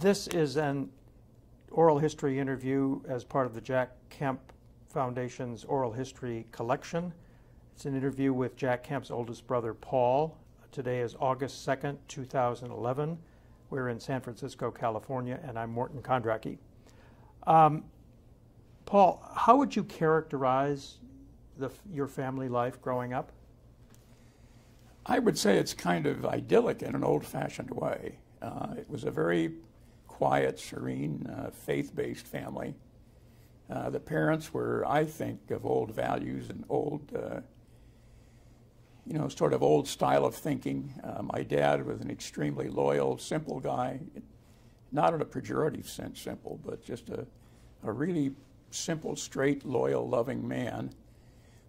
this is an oral history interview as part of the Jack Kemp Foundation's oral history collection. It's an interview with Jack Kemp's oldest brother, Paul. Today is August 2nd, 2011. We're in San Francisco, California, and I'm Morton Kondracke. Um, Paul, how would you characterize the, your family life growing up? I would say it's kind of idyllic in an old fashioned way. Uh, it was a very quiet, serene, uh, faith based family. Uh, the parents were, I think, of old values and old, uh, you know, sort of old style of thinking. Uh, my dad was an extremely loyal, simple guy, not in a pejorative sense, simple, but just a, a really simple, straight, loyal, loving man.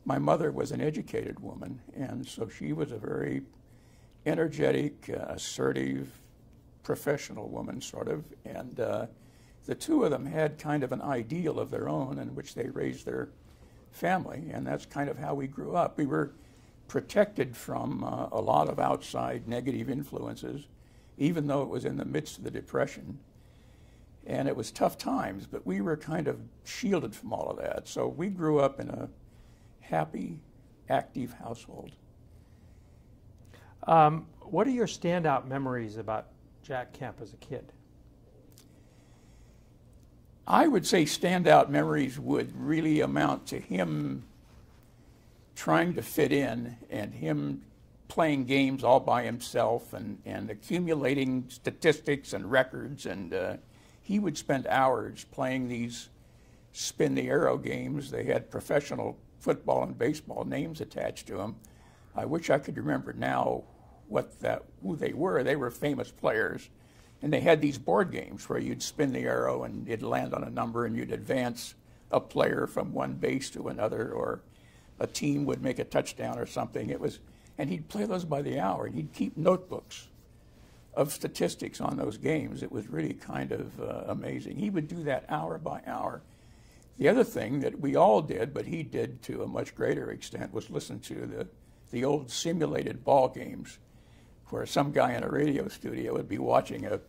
My mother was an educated woman, and so she was a very energetic, uh, assertive, professional woman, sort of. And uh, the two of them had kind of an ideal of their own in which they raised their family, and that's kind of how we grew up. We were protected from uh, a lot of outside negative influences, even though it was in the midst of the Depression. And it was tough times, but we were kind of shielded from all of that. So we grew up in a happy, active household. Um, what are your standout memories about Jack Kemp as a kid? I would say standout memories would really amount to him trying to fit in and him playing games all by himself and, and accumulating statistics and records. And uh, he would spend hours playing these spin the arrow games. They had professional football and baseball names attached to them. I wish I could remember now what that who they were. They were famous players, and they had these board games where you'd spin the arrow and it'd land on a number, and you'd advance a player from one base to another, or a team would make a touchdown or something. It was, and he'd play those by the hour, and he'd keep notebooks of statistics on those games. It was really kind of uh, amazing. He would do that hour by hour. The other thing that we all did, but he did to a much greater extent, was listen to the, the old simulated ball games where some guy in a radio studio would be watching a,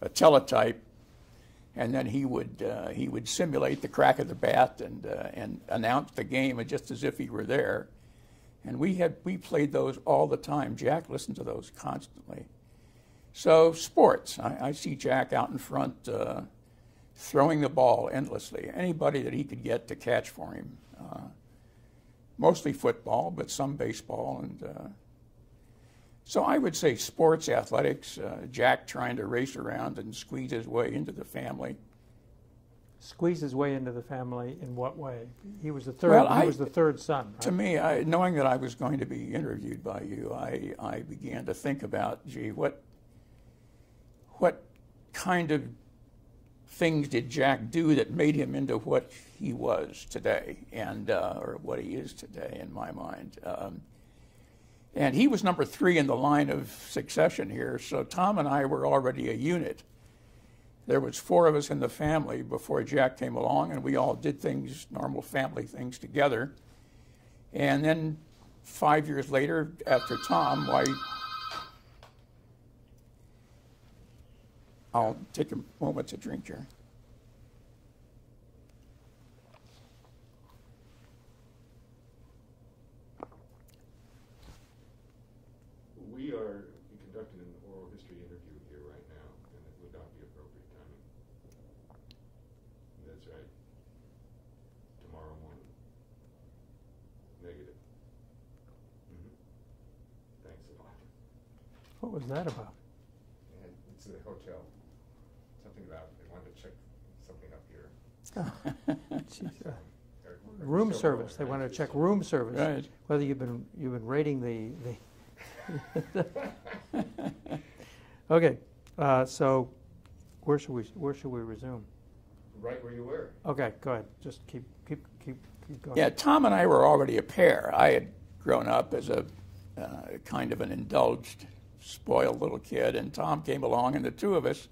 a teletype and then he would uh, he would simulate the crack of the bat and uh, and announce the game just as if he were there. And we had we played those all the time. Jack listened to those constantly. So sports, I, I see Jack out in front uh, throwing the ball endlessly. Anybody that he could get to catch for him. Uh, mostly football, but some baseball and uh, so I would say sports, athletics, uh, Jack trying to race around and squeeze his way into the family. Squeeze his way into the family in what way? He was the third. Well, I, he was the third son. Right? To me, I, knowing that I was going to be interviewed by you, I, I began to think about, gee, what what kind of things did Jack do that made him into what he was today, and uh, or what he is today, in my mind. Um, and he was number three in the line of succession here. So Tom and I were already a unit. There was four of us in the family before Jack came along, and we all did things, normal family things together. And then five years later, after Tom, why I'll take a moment to drink here. Was that about? And it's the hotel. Something about they wanted to check something up here. Jeez, uh, room service. They wanted to check room service. Right. Whether you've been you've been rating the the. okay, uh, so where should we where should we resume? Right where you were. Okay, go ahead. Just keep keep keep keep going. Yeah, Tom and I were already a pair. I had grown up as a uh, kind of an indulged spoiled little kid, and Tom came along, and the two of us,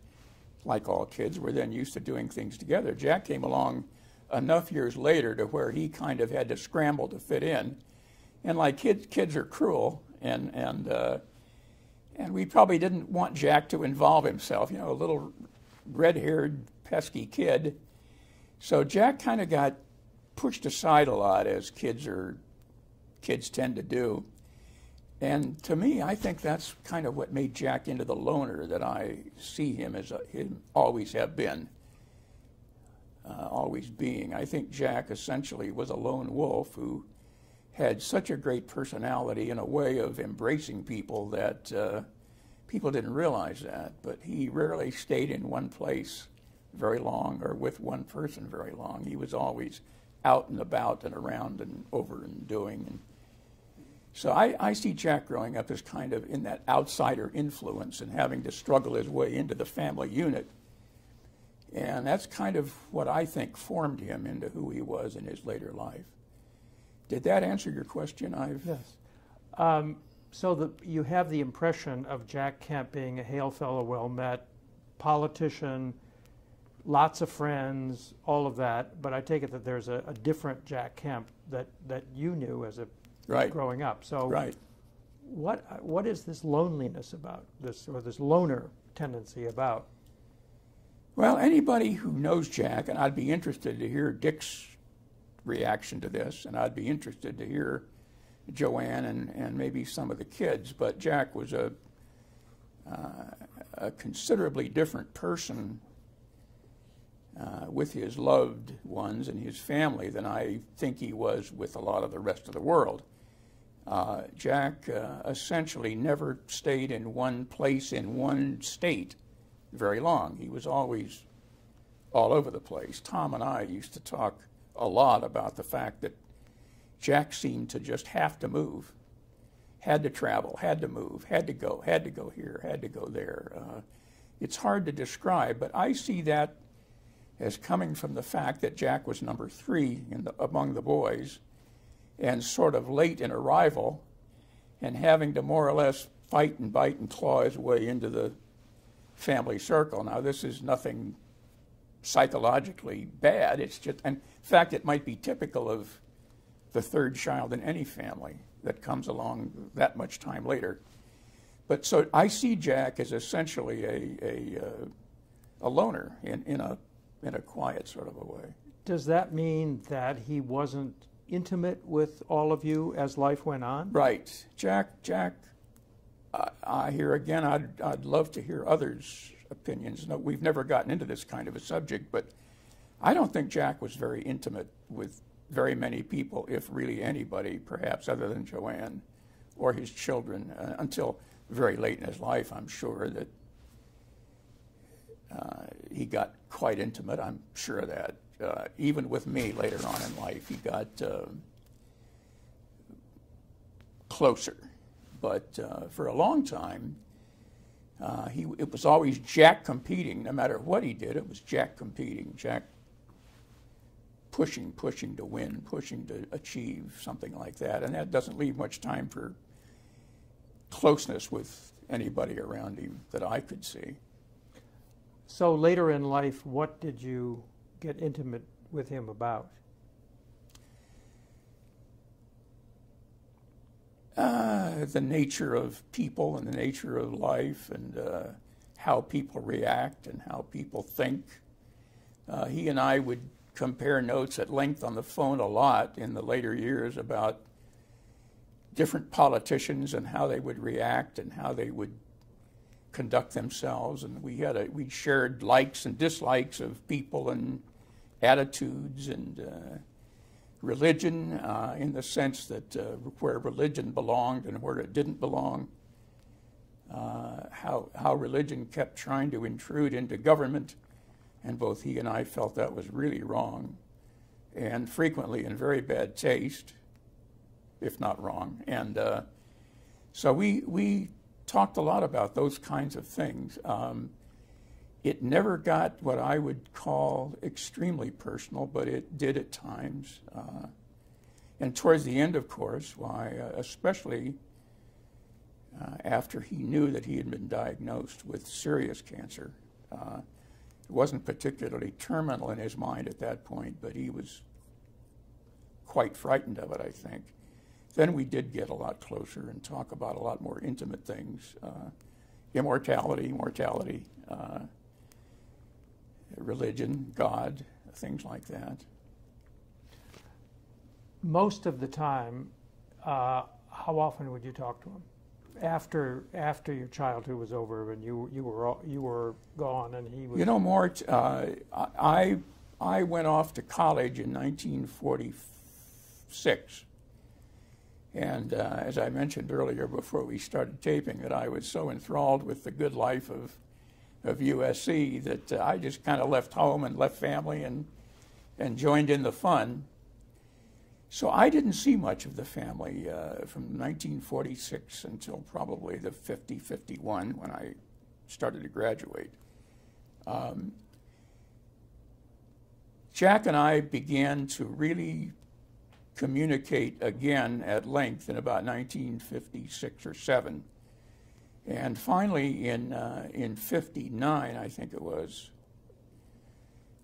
like all kids, were then used to doing things together. Jack came along enough years later to where he kind of had to scramble to fit in, and like kids, kids are cruel, and and uh, and we probably didn't want Jack to involve himself, you know, a little red haired, pesky kid. So Jack kind of got pushed aside a lot as kids are kids tend to do. And to me, I think that's kind of what made Jack into the loner that I see him as a, him always have been, uh, always being. I think Jack essentially was a lone wolf who had such a great personality and a way of embracing people that uh, people didn't realize that. But he rarely stayed in one place very long or with one person very long. He was always out and about and around and over and doing. And so I, I see Jack growing up as kind of in that outsider influence and having to struggle his way into the family unit. And that's kind of what I think formed him into who he was in his later life. Did that answer your question? I've Yes. Um, so the, you have the impression of Jack Kemp being a hail fellow, well met, politician, lots of friends, all of that. But I take it that there's a, a different Jack Kemp that, that you knew as a right, growing up. So right. what what is this loneliness about? This or this loner tendency about? Well, anybody who knows Jack, and I'd be interested to hear Dick's reaction to this, and I'd be interested to hear Joanne and, and maybe some of the kids. But Jack was a, uh, a considerably different person uh, with his loved ones and his family than I think he was with a lot of the rest of the world. Uh, Jack uh, essentially never stayed in one place in one state very long. He was always all over the place. Tom and I used to talk a lot about the fact that Jack seemed to just have to move, had to travel, had to move, had to go, had to go here, had to go there. Uh, it's hard to describe, but I see that as coming from the fact that Jack was number three the, among the boys and sort of late in arrival and having to more or less fight and bite and claw his way into the family circle. Now, this is nothing psychologically bad. It's just, in fact, it might be typical of the third child in any family that comes along that much time later. But so I see Jack as essentially a, a, uh, a loner in, in, a, in a quiet sort of a way. Does that mean that he wasn't intimate with all of you as life went on? Right. Jack, Jack, I, I hear again, I'd, I'd love to hear others' opinions. No, we've never gotten into this kind of a subject, but I don't think Jack was very intimate with very many people, if really anybody, perhaps other than Joanne or his children, uh, until very late in his life, I'm sure that uh, he got quite intimate. I'm sure of that. Uh, even with me later on in life, he got uh, closer. But uh, for a long time, uh, he, it was always Jack competing. No matter what he did, it was Jack competing. Jack pushing, pushing to win, pushing to achieve something like that. And that doesn't leave much time for closeness with anybody around him that I could see. So later in life, what did you get intimate with him about? Uh, the nature of people and the nature of life and uh, how people react and how people think. Uh, he and I would compare notes at length on the phone a lot in the later years about different politicians and how they would react and how they would conduct themselves. And we had a we shared likes and dislikes of people and attitudes and uh, religion uh, in the sense that uh, where religion belonged and where it didn't belong. Uh, how how religion kept trying to intrude into government and both he and I felt that was really wrong and frequently in very bad taste, if not wrong. And uh, so we, we talked a lot about those kinds of things. Um, it never got what I would call extremely personal, but it did at times. Uh, and towards the end, of course, why, uh, especially uh, after he knew that he had been diagnosed with serious cancer, uh, it wasn't particularly terminal in his mind at that point, but he was quite frightened of it, I think. Then we did get a lot closer and talk about a lot more intimate things. Uh, immortality, mortality, uh, religion, God, things like that. Most of the time, uh, how often would you talk to him? After after your childhood was over and you you were you were gone and he was. You know, Mort, uh, I I went off to college in 1946. And uh, as I mentioned earlier before we started taping, that I was so enthralled with the good life of, of USC that uh, I just kind of left home and left family and, and joined in the fun. So I didn't see much of the family uh, from 1946 until probably the 50 51 when I started to graduate. Um, Jack and I began to really communicate again at length in about 1956 or 7. And finally, in, uh, in 59, I think it was,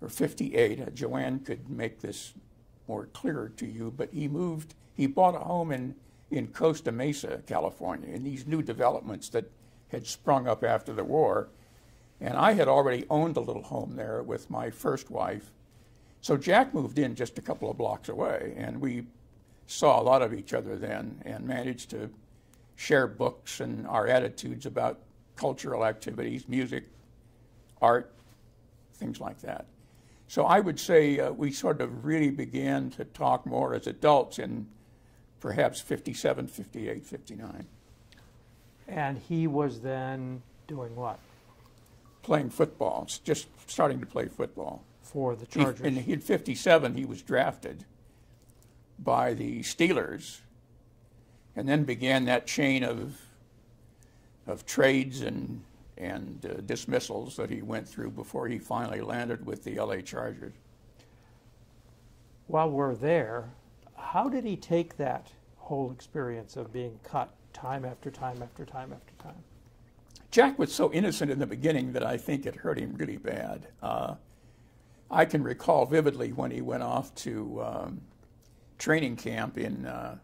or 58, uh, Joanne could make this more clear to you, but he moved, he bought a home in, in Costa Mesa, California, in these new developments that had sprung up after the war. And I had already owned a little home there with my first wife so Jack moved in just a couple of blocks away, and we saw a lot of each other then and managed to share books and our attitudes about cultural activities, music, art, things like that. So I would say uh, we sort of really began to talk more as adults in perhaps 57, 58, 59. And he was then doing what? Playing football, just starting to play football for the Chargers. He, in 57, he was drafted by the Steelers and then began that chain of, of trades and, and uh, dismissals that he went through before he finally landed with the LA Chargers. While we're there, how did he take that whole experience of being cut time after time after time after time? Jack was so innocent in the beginning that I think it hurt him really bad. Uh, I can recall vividly when he went off to um, training camp in, uh,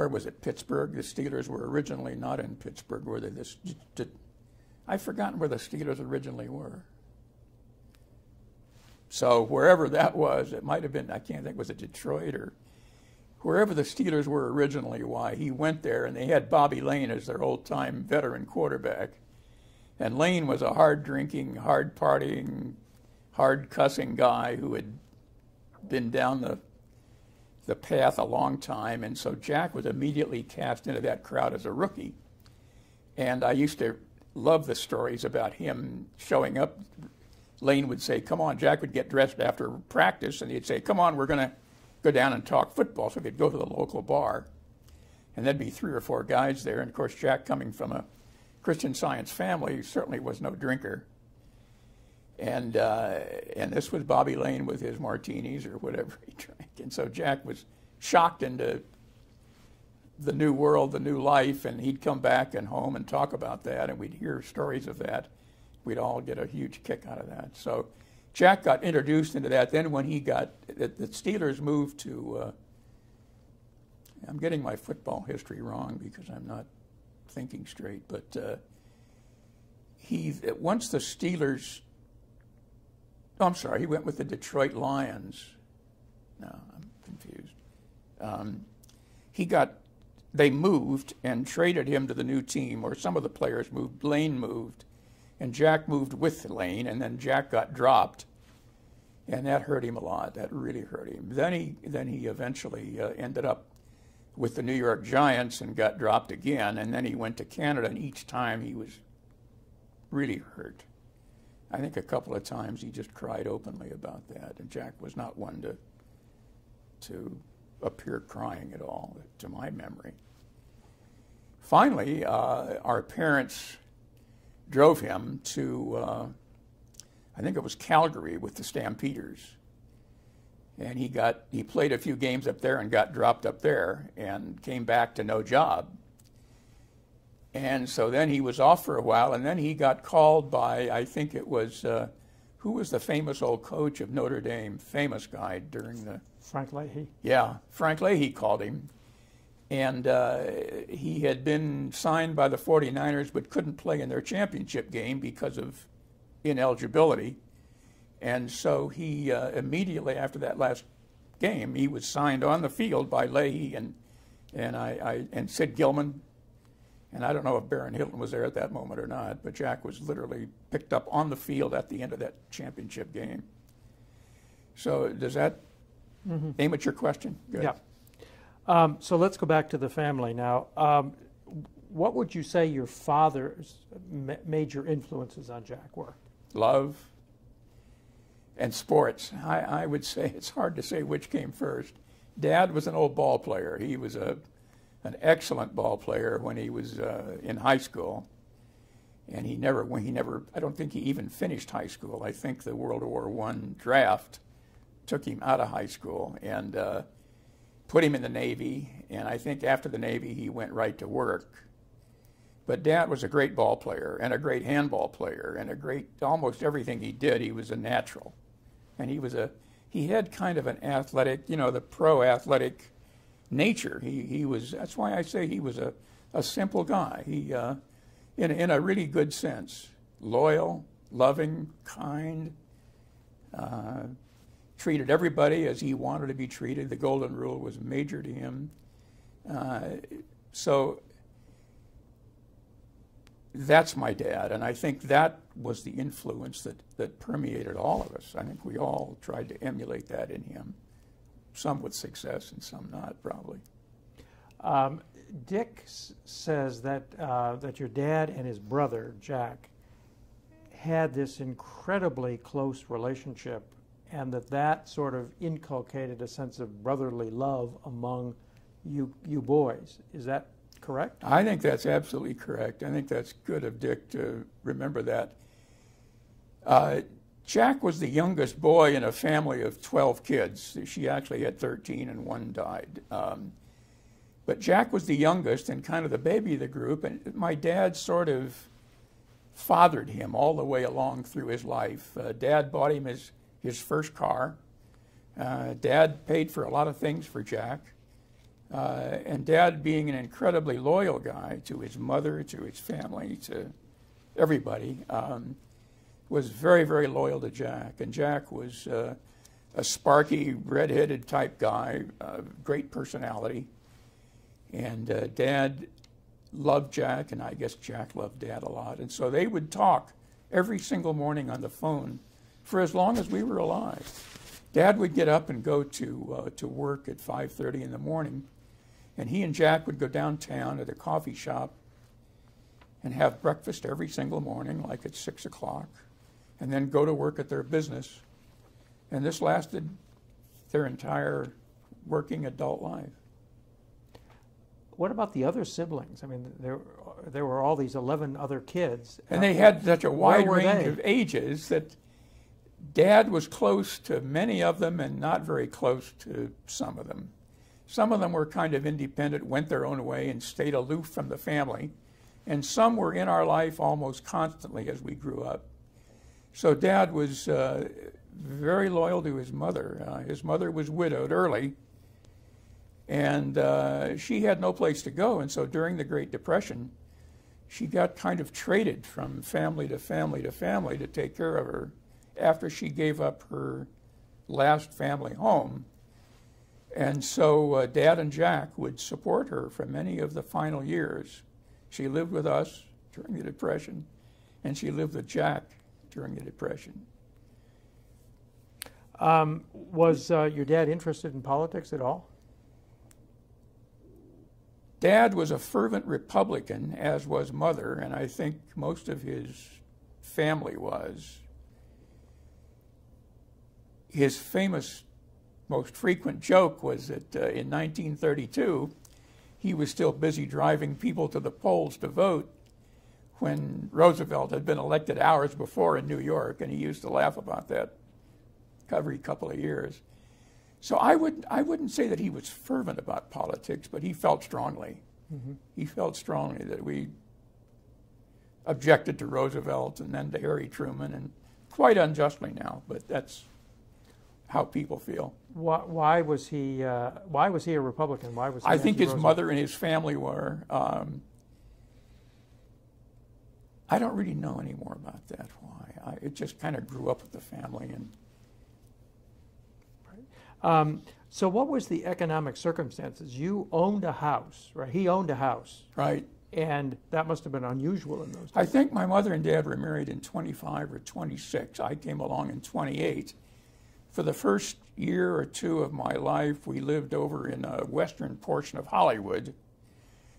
where was it, Pittsburgh? The Steelers were originally not in Pittsburgh, were they? This, did, I've forgotten where the Steelers originally were. So wherever that was, it might have been, I can't think, was it Detroit or wherever the Steelers were originally, why he went there and they had Bobby Layne as their old time veteran quarterback. And Layne was a hard drinking, hard partying, hard cussing guy who had been down the the path a long time, and so Jack was immediately cast into that crowd as a rookie. And I used to love the stories about him showing up. Layne would say, "Come on." Jack would get dressed after practice, and he'd say, "Come on, we're going to go down and talk football." So we'd go to the local bar, and there'd be three or four guys there. And of course, Jack, coming from a Christian Science family, certainly was no drinker. And, uh, and this was Bobby Layne with his martinis or whatever he drank. And so Jack was shocked into the new world, the new life, and he'd come back and home and talk about that, and we'd hear stories of that. We'd all get a huge kick out of that. So Jack got introduced into that. Then when he got, the, Steelers moved to, uh, I'm getting my football history wrong because I'm not thinking straight, but uh, he, once the Steelers Oh, I'm sorry, he went with the Detroit Lions. No. Um, he got, they moved and traded him to the new team, or some of the players moved. Layne moved, and Jack moved with Layne, and then Jack got dropped, and that hurt him a lot. That really hurt him. Then he, then he eventually uh, ended up with the New York Giants and got dropped again, and then he went to Canada, and each time he was really hurt. I think a couple of times he just cried openly about that, and Jack was not one to to appear crying at all, to my memory. Finally, uh, our parents drove him to, uh, I think it was Calgary with the Stampeders, and he got he played a few games up there and got dropped up there and came back to no job. And so then he was off for a while, and then he got called by, I think it was, uh, who was the famous old coach of Notre Dame, famous guy during the. Frank Leahy. Yeah, Frank Leahy called him And uh, he had been signed by the 49ers but couldn't play in their championship game because of ineligibility. And so he uh, immediately after that last game, he was signed on the field by Leahy and and I, I and Sid Gilman. And I don't know if Baron Hilton was there at that moment or not, but Jack was literally picked up on the field at the end of that championship game. So does that aim at your question? Good. Yeah. Um, so let's go back to the family now. Um, what would you say your father's ma- major influences on Jack were? Love and sports. I, I would say it's hard to say which came first. Dad was an old ball player. He was a an excellent ball player when he was uh, in high school, and he never when he never I don't think he even finished high school. I think the World War One draft took him out of high school and uh, put him in the Navy. And I think after the Navy he went right to work. But Dad was a great ball player and a great handball player and a great almost everything he did. He was a natural, and he was a he had kind of an athletic, you know, the pro athletic nature. He he was that's why I say he was a, a simple guy. He uh, in in a really good sense, loyal, loving, kind. Uh, treated everybody as he wanted to be treated. The golden rule was major to him. Uh, so that's my dad, and I think that was the influence that, that permeated all of us. I think we all tried to emulate that in him, some with success and some not, probably. Um, Dick says that uh, that your dad and his brother Jack had this incredibly close relationship, and that that sort of inculcated a sense of brotherly love among you you boys. Is that correct? I think that's absolutely correct. I think that's good of Dick to remember that. Uh, Jack was the youngest boy in a family of 12 kids. She actually had 13 and one died. Um, but Jack was the youngest and kind of the baby of the group, and my dad sort of fathered him all the way along through his life. Uh, dad bought him his, his first car. Uh, dad paid for a lot of things for Jack. Uh, and dad being an incredibly loyal guy to his mother, to his family, to everybody, um, was very, very loyal to Jack. And Jack was uh, a sparky, redheaded type guy, uh, great personality. And uh, dad loved Jack, and I guess Jack loved dad a lot. And so they would talk every single morning on the phone for as long as we were alive. Dad would get up and go to uh, to work at 5:30 in the morning, and he and Jack would go downtown to the coffee shop and have breakfast every single morning, like at six o'clock, and then go to work at their business. And this lasted their entire working adult life. What about the other siblings? I mean, there there were all these eleven other kids, And they had such a wide range they? of ages that dad was close to many of them and not very close to some of them. Some of them were kind of independent, went their own way, and stayed aloof from the family. And some were in our life almost constantly as we grew up. So dad was uh, very loyal to his mother. Uh, his mother was widowed early, and uh, she had no place to go. And so during the Great Depression, she got kind of traded from family to family to family to take care of her after she gave up her last family home. And so uh, Dad and Jack would support her for many of the final years. She lived with us during the Depression, and she lived with Jack during the Depression. Um, was uh, your dad interested in politics at all? Dad was a fervent Republican, as was Mother, and I think most of his family was. His famous, most frequent joke was that uh, in 1932, he was still busy driving people to the polls to vote when Roosevelt had been elected hours before in New York, and he used to laugh about that every couple of years. So I wouldn't, I wouldn't say that he was fervent about politics, but he felt strongly. He felt strongly that we objected to Roosevelt and then to Harry Truman, and quite unjustly now. But that's how people feel. Why, why was he? Uh, why was he a Republican? Why was he I think his anti-Roosevelt? mother and his family were. Um, I don't really know any more about that. Why? I, it just kind of grew up with the family, and Um, so, what was the economic circumstances? You owned a house, right? He owned a house, right. and that must have been unusual in those days. I think my mother and dad were married in 25 or 26. I came along in 28. For the first year or two of my life, we lived over in a western portion of Hollywood.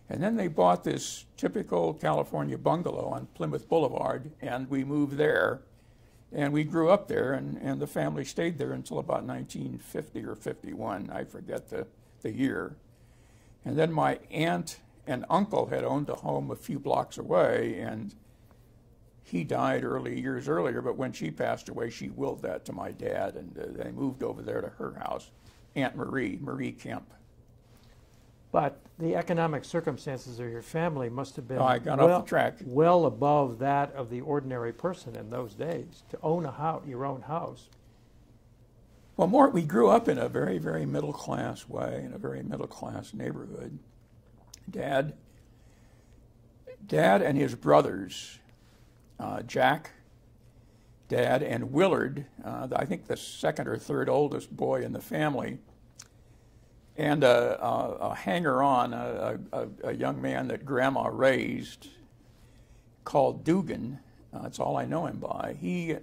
And then they bought this typical California bungalow on Plymouth Boulevard, and we moved there. And we grew up there, and, and the family stayed there until about 1950 or 51. I forget the, the year. And then my aunt and uncle had owned a home a few blocks away, and he died early years earlier. But when she passed away, she willed that to my dad, and uh, they moved over there to her house, Aunt Marie, Marie Kemp. But the economic circumstances of your family must have been Oh, I got off well, well above that of the ordinary person in those days. To own a house, your own house, Well, more, we grew up in a very, very middle class way, in a very middle class neighborhood. Dad, Dad and his brothers, uh, Jack, Dad, and Willard, uh, I think the second or third oldest boy in the family, and a, a, a hanger on, a, a, young man that Grandma raised called Dugan. Uh, that's all I know him by. He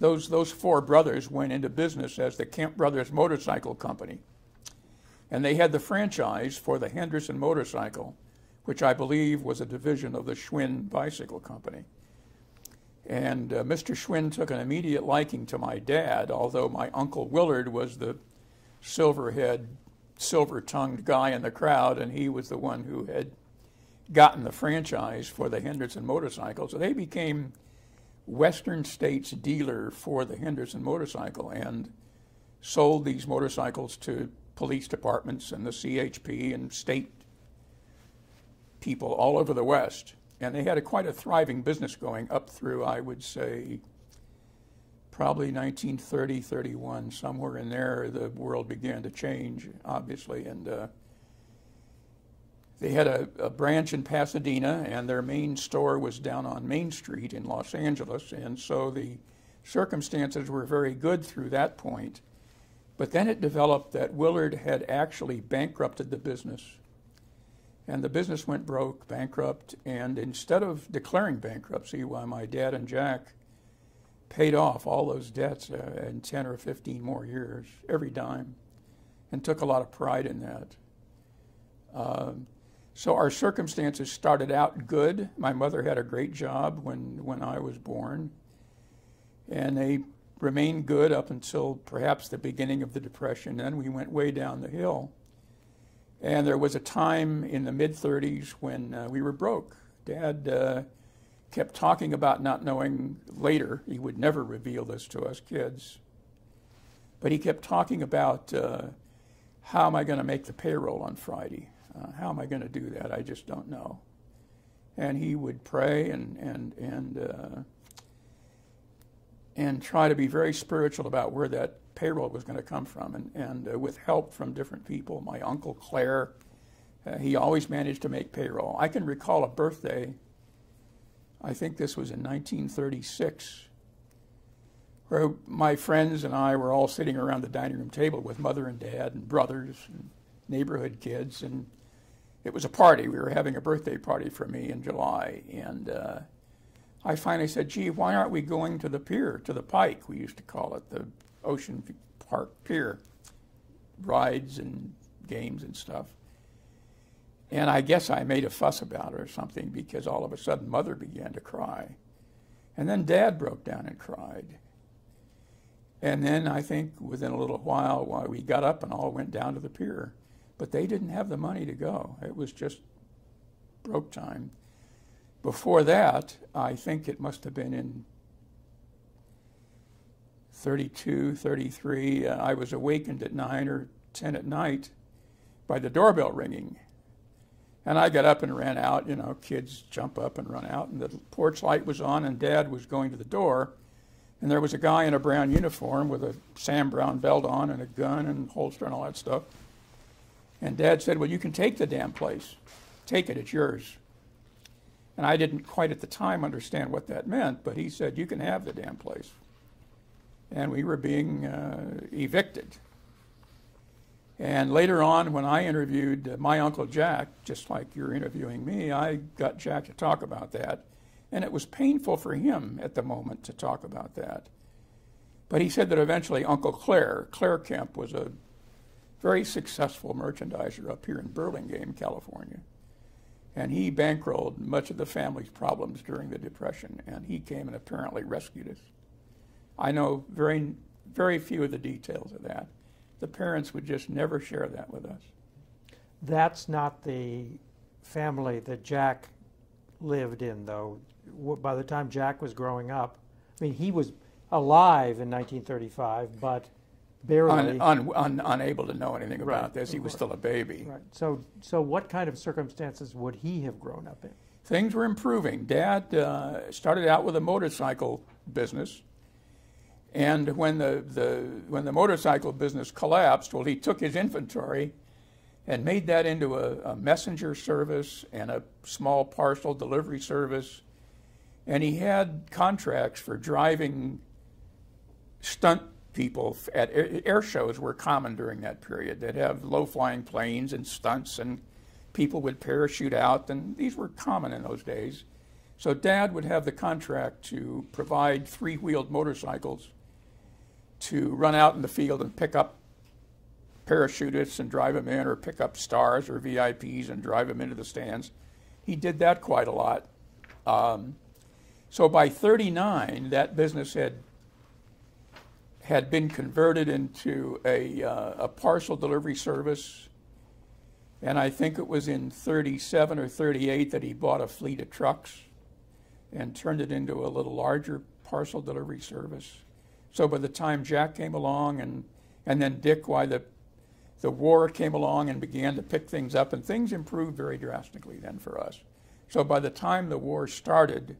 those those four brothers went into business as the Kemp Brothers Motorcycle Company, and they had the franchise for the Henderson motorcycle, which I believe was a division of the Schwinn Bicycle Company. And uh, Mr. Schwinn took an immediate liking to my dad, although my uncle Willard was the silver-head, silver-tongued guy in the crowd, and he was the one who had gotten the franchise for the Henderson motorcycle. So they became Western States dealer for the Henderson motorcycle and sold these motorcycles to police departments and the CHP and state people all over the West. And they had a, quite a thriving business going up through, I would say, probably 1930, 31, somewhere in there. The world began to change, obviously, and uh, they had a, a, branch in Pasadena, and their main store was down on Main Street in Los Angeles, and so the circumstances were very good through that point. But then it developed that Willard had actually bankrupted the business, and the business went broke, bankrupt, and instead of declaring bankruptcy, why my dad and Jack paid off all those debts uh, in 10 or 15 more years, every dime, and took a lot of pride in that. Um, so our circumstances started out good. My mother had a great job when, when I was born, and they remained good up until perhaps the beginning of the Depression. Then we went way down the hill. And there was a time in the mid 30s when uh, we were broke. Dad uh, kept talking about not knowing later, he would never reveal this to us kids, but he kept talking about uh, how am I going to make the payroll on Friday? Uh, how am I going to do that? I just don't know. And he would pray and and and uh, and try to be very spiritual about where that payroll was going to come from, and and uh, with help from different people. My uncle Claire, uh, he always managed to make payroll. I can recall a birthday. I think this was in 1936, where my friends and I were all sitting around the dining room table with mother and dad and brothers and neighborhood kids, and it was a party. We were having a birthday party for me in July, and uh, I finally said, "Gee, why aren't we going to the pier, to the Pike? We used to call it the Ocean Park Pier, rides and games and stuff." And I guess I made a fuss about it or something because all of a sudden Mother began to cry, and then Dad broke down and cried. And then I think within a little while, while we got up and all went down to the pier but they didn't have the money to go. It was just broke time. Before that, I think it must have been in 32, 33. Uh, I was awakened at 9 or 10 at night by the doorbell ringing. And I got up and ran out. You know, kids jump up and run out, and the porch light was on, and Dad was going to the door. And there was a guy in a brown uniform with a Sam Browne belt on and a gun and holster and all that stuff. And Dad said, Well, you can take the damn place. Take it, it's yours. And I didn't quite at the time understand what that meant, but he said, You can have the damn place. And we were being uh, evicted. And later on, when I interviewed uh, my Uncle Jack, just like you're interviewing me, I got Jack to talk about that. And it was painful for him at the moment to talk about that. But he said that eventually Uncle Claire, Claire Kemp, was a very successful merchandiser up here in Burlingame, California. And he bankrolled much of the family's problems during the Depression, and he came and apparently rescued us. I know very, very few of the details of that the parents would just never share that with us. That's not the family that Jack lived in, though. By the time Jack was growing up, I mean, he was alive in 1935, but barely. Un, un, un, unable to know anything about Right, this. He was still a baby. Right. So, so what kind of circumstances would he have grown up in? Things were improving. Dad uh, started out with a motorcycle business. And when the, the, when the motorcycle business collapsed, well, he took his inventory and made that into a, a messenger service and a small parcel delivery service. And he had contracts for driving stunt people at air, shows were common during that period. They'd have low flying planes and stunts, and people would parachute out, and these were common in those days. So Dad would have the contract to provide three wheeled motorcycles to run out in the field and pick up parachutists and drive them in, or pick up stars or VIPs and drive them into the stands. He did that quite a lot. Um, so by 39, that business had had been converted into a, uh, a parcel delivery service. And I think it was in 37 or 38 that he bought a fleet of trucks and turned it into a little larger parcel delivery service. So by the time Jack came along and, and then Dick, why the, the war came along and began to pick things up, and things improved very drastically then for us. So by the time the war started,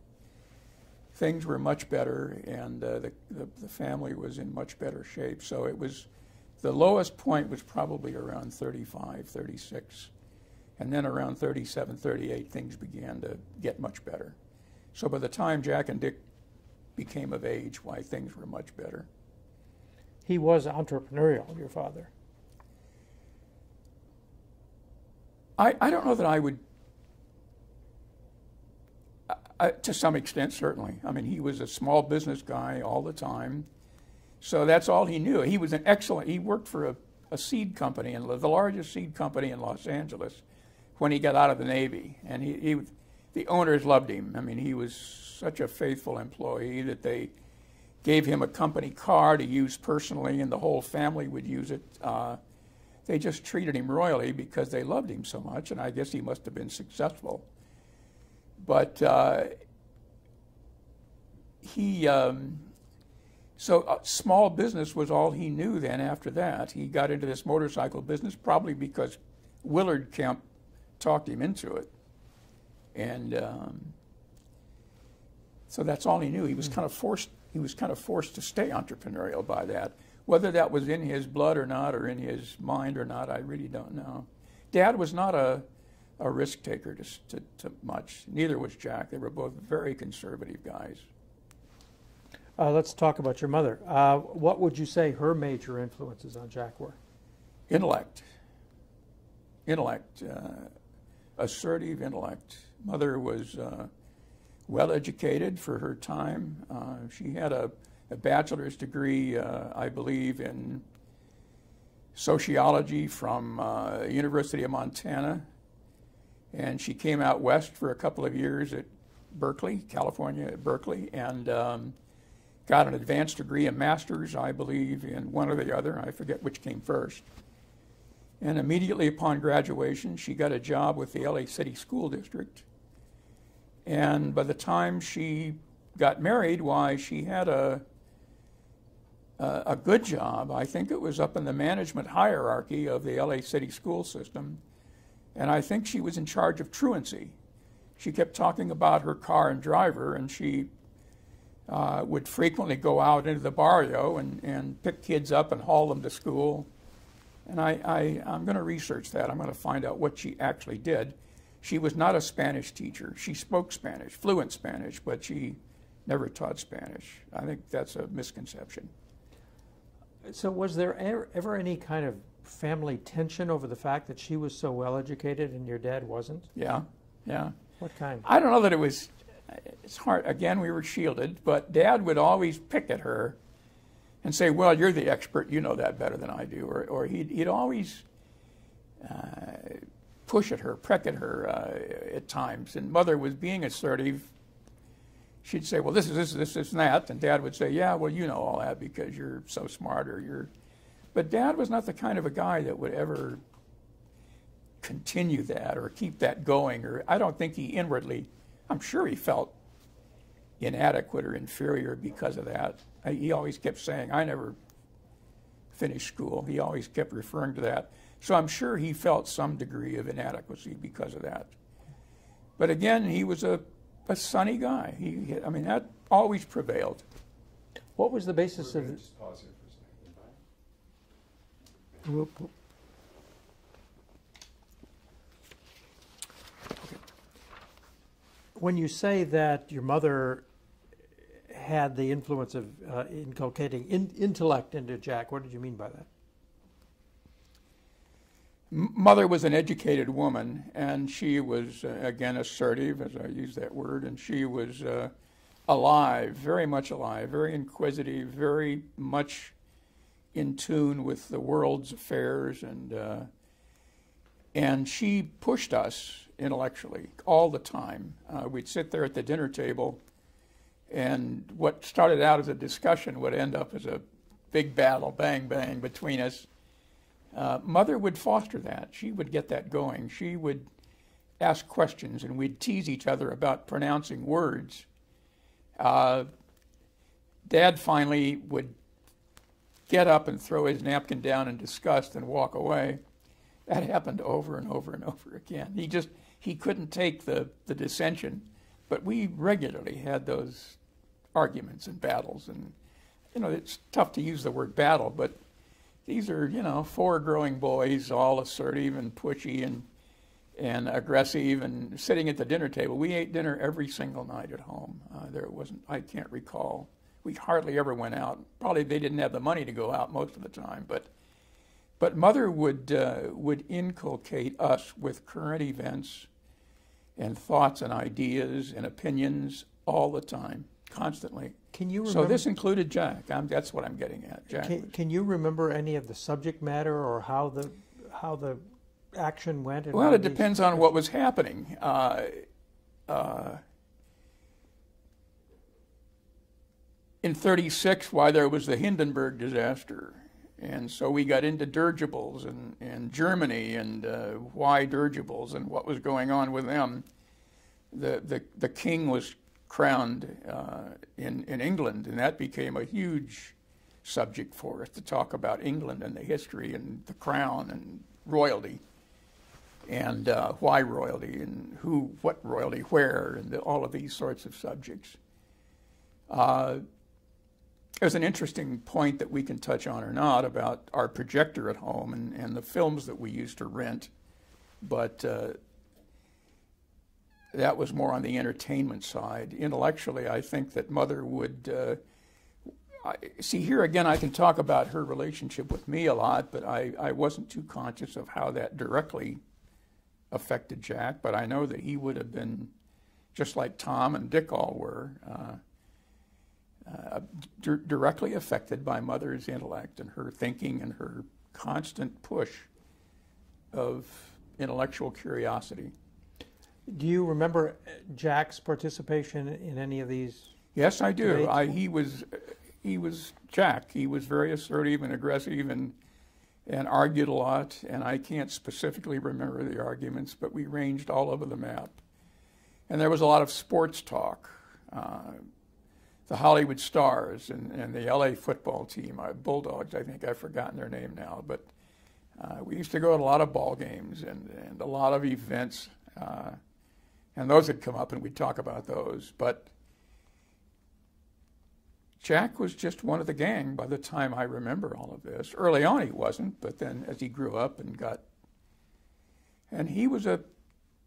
things were much better, and uh, the, the, the family was in much better shape. So it was, the lowest point was probably around 35, 36. And then around 37, 38, things began to get much better. So by the time Jack and Dick became of age, why things were much better. He was entrepreneurial, your father. I, I don't know that I would, I, I, to some extent, certainly. I mean, he was a small business guy all the time. So that's all he knew. He was an excellent, he worked for a, a seed company, and the largest seed company in Los Angeles when he got out of the Navy. And he, he the owners loved him. I mean, he was such a faithful employee that they gave him a company car to use personally, and the whole family would use it. Uh, they just treated him royally because they loved him so much, and I guess he must have been successful. But uh, he, um, so uh, small business was all he knew then after that. He got into this motorcycle business probably because Willard Kemp talked him into it. And um, so that's all he knew. He was kind of forced. He was kind of forced to stay entrepreneurial by that. Whether that was in his blood or not, or in his mind or not, I really don't know. Dad was not a, a risk taker to, to, to much. Neither was Jack. They were both very conservative guys. Uh, let's talk about your mother. Uh, what would you say her major influences on Jack were? Intellect. Intellect. Uh, assertive intellect. Mother was uh, well educated for her time. Uh, she had a, a bachelor's degree, uh, I believe, in sociology from uh, University of Montana, and she came out west for a couple of years at Berkeley, California, at Berkeley, and um, got an advanced degree, a master's, I believe, in one or the other. I forget which came first. And immediately upon graduation, she got a job with the LA City School District. And by the time she got married, why, she had a, a, a good job. I think it was up in the management hierarchy of the LA City school system. And I think she was in charge of truancy. She kept talking about her car and driver, and she uh, would frequently go out into the barrio and, and pick kids up and haul them to school. And I, I, I'm going to research that. I'm going to find out what she actually did. She was not a Spanish teacher. She spoke Spanish, fluent Spanish, but she never taught Spanish. I think that's a misconception. So, was there ever, ever any kind of family tension over the fact that she was so well educated and your dad wasn't? Yeah, yeah. What kind? I don't know that it was. It's hard. Again, we were shielded, but Dad would always pick at her and say, "Well, you're the expert. You know that better than I do," or, or he'd, he'd always uh, push at her, prick at her uh, at times. And Mother was being assertive. She'd say, "Well, this is this, this, this, and that," and Dad would say, "Yeah, well, you know all that because you're so smart, or you're." But Dad was not the kind of a guy that would ever continue that or keep that going. Or I don't think he inwardly, I'm sure he felt inadequate or inferior because of that. He always kept saying, I never finished school. He always kept referring to that. So I'm sure he felt some degree of inadequacy because of that. But again, he was a, a sunny guy. He, I mean, that always prevailed. What was the basis of? gonna just pause here for a second. When you say that your mother had the influence of uh, inculcating in, intellect into Jack, what did you mean by that? Mother was an educated woman, and she was uh, again assertive, as I use that word, and she was uh, alive, very much alive, very inquisitive, very much in tune with the world's affairs, and uh, and she pushed us intellectually all the time. Uh, we'd sit there at the dinner table, and what started out as a discussion would end up as a big battle, bang bang between us uh, mother would foster that. She would get that going. She would ask questions, and we'd tease each other about pronouncing words. Uh, Dad finally would get up and throw his napkin down in disgust and walk away. That happened over and over and over again. He just he couldn't take the, the dissension, but we regularly had those arguments and battles. And you know, it's tough to use the word battle, but these are, you know, four growing boys, all assertive and pushy and and aggressive and sitting at the dinner table. We ate dinner every single night at home. Uh, there wasn't, I can't recall. We hardly ever went out. Probably they didn't have the money to go out most of the time, but but mother would uh, would inculcate us with current events and thoughts and ideas and opinions all the time, constantly. Can you remember? So this included Jack. I'm, that's what I'm getting at. Jack. Can, can you remember any of the subject matter or how the how the action went? Well, it depends on what was happening. Uh, uh, in 36, why there was the Hindenburg disaster. And so we got into dirigibles and, and Germany and uh, why dirigibles and what was going on with them. The, the, the king was crowned uh, in, in England, and that became a huge subject for us to talk about England and the history and the crown and royalty and uh, why royalty and who, what royalty, where, and the, all of these sorts of subjects. Uh, there's an interesting point that we can touch on or not about our projector at home and, and the films that we used to rent, but uh, that was more on the entertainment side. Intellectually, I think that Mother would. Uh, I, see, here again, I can talk about her relationship with me a lot, but I, I wasn't too conscious of how that directly affected Jack. But I know that he would have been, just like Tom and Dick all were, uh, uh, d- directly affected by Mother's intellect and her thinking and her constant push of intellectual curiosity. Do you remember Jack's participation in any of these? Yes, I do. I, he was he was Jack. He was very assertive and aggressive and and argued a lot. And I can't specifically remember the arguments, but we ranged all over the map. And there was a lot of sports talk. Uh, the Hollywood Stars and, and the LA football team, uh, Bulldogs, I think I've forgotten their name now, but uh, we used to go to a lot of ball games and, and a lot of events. Uh, and those had come up, and we'd talk about those. But Jack was just one of the gang by the time I remember all of this. Early on, he wasn't, but then as he grew up and got. And he was a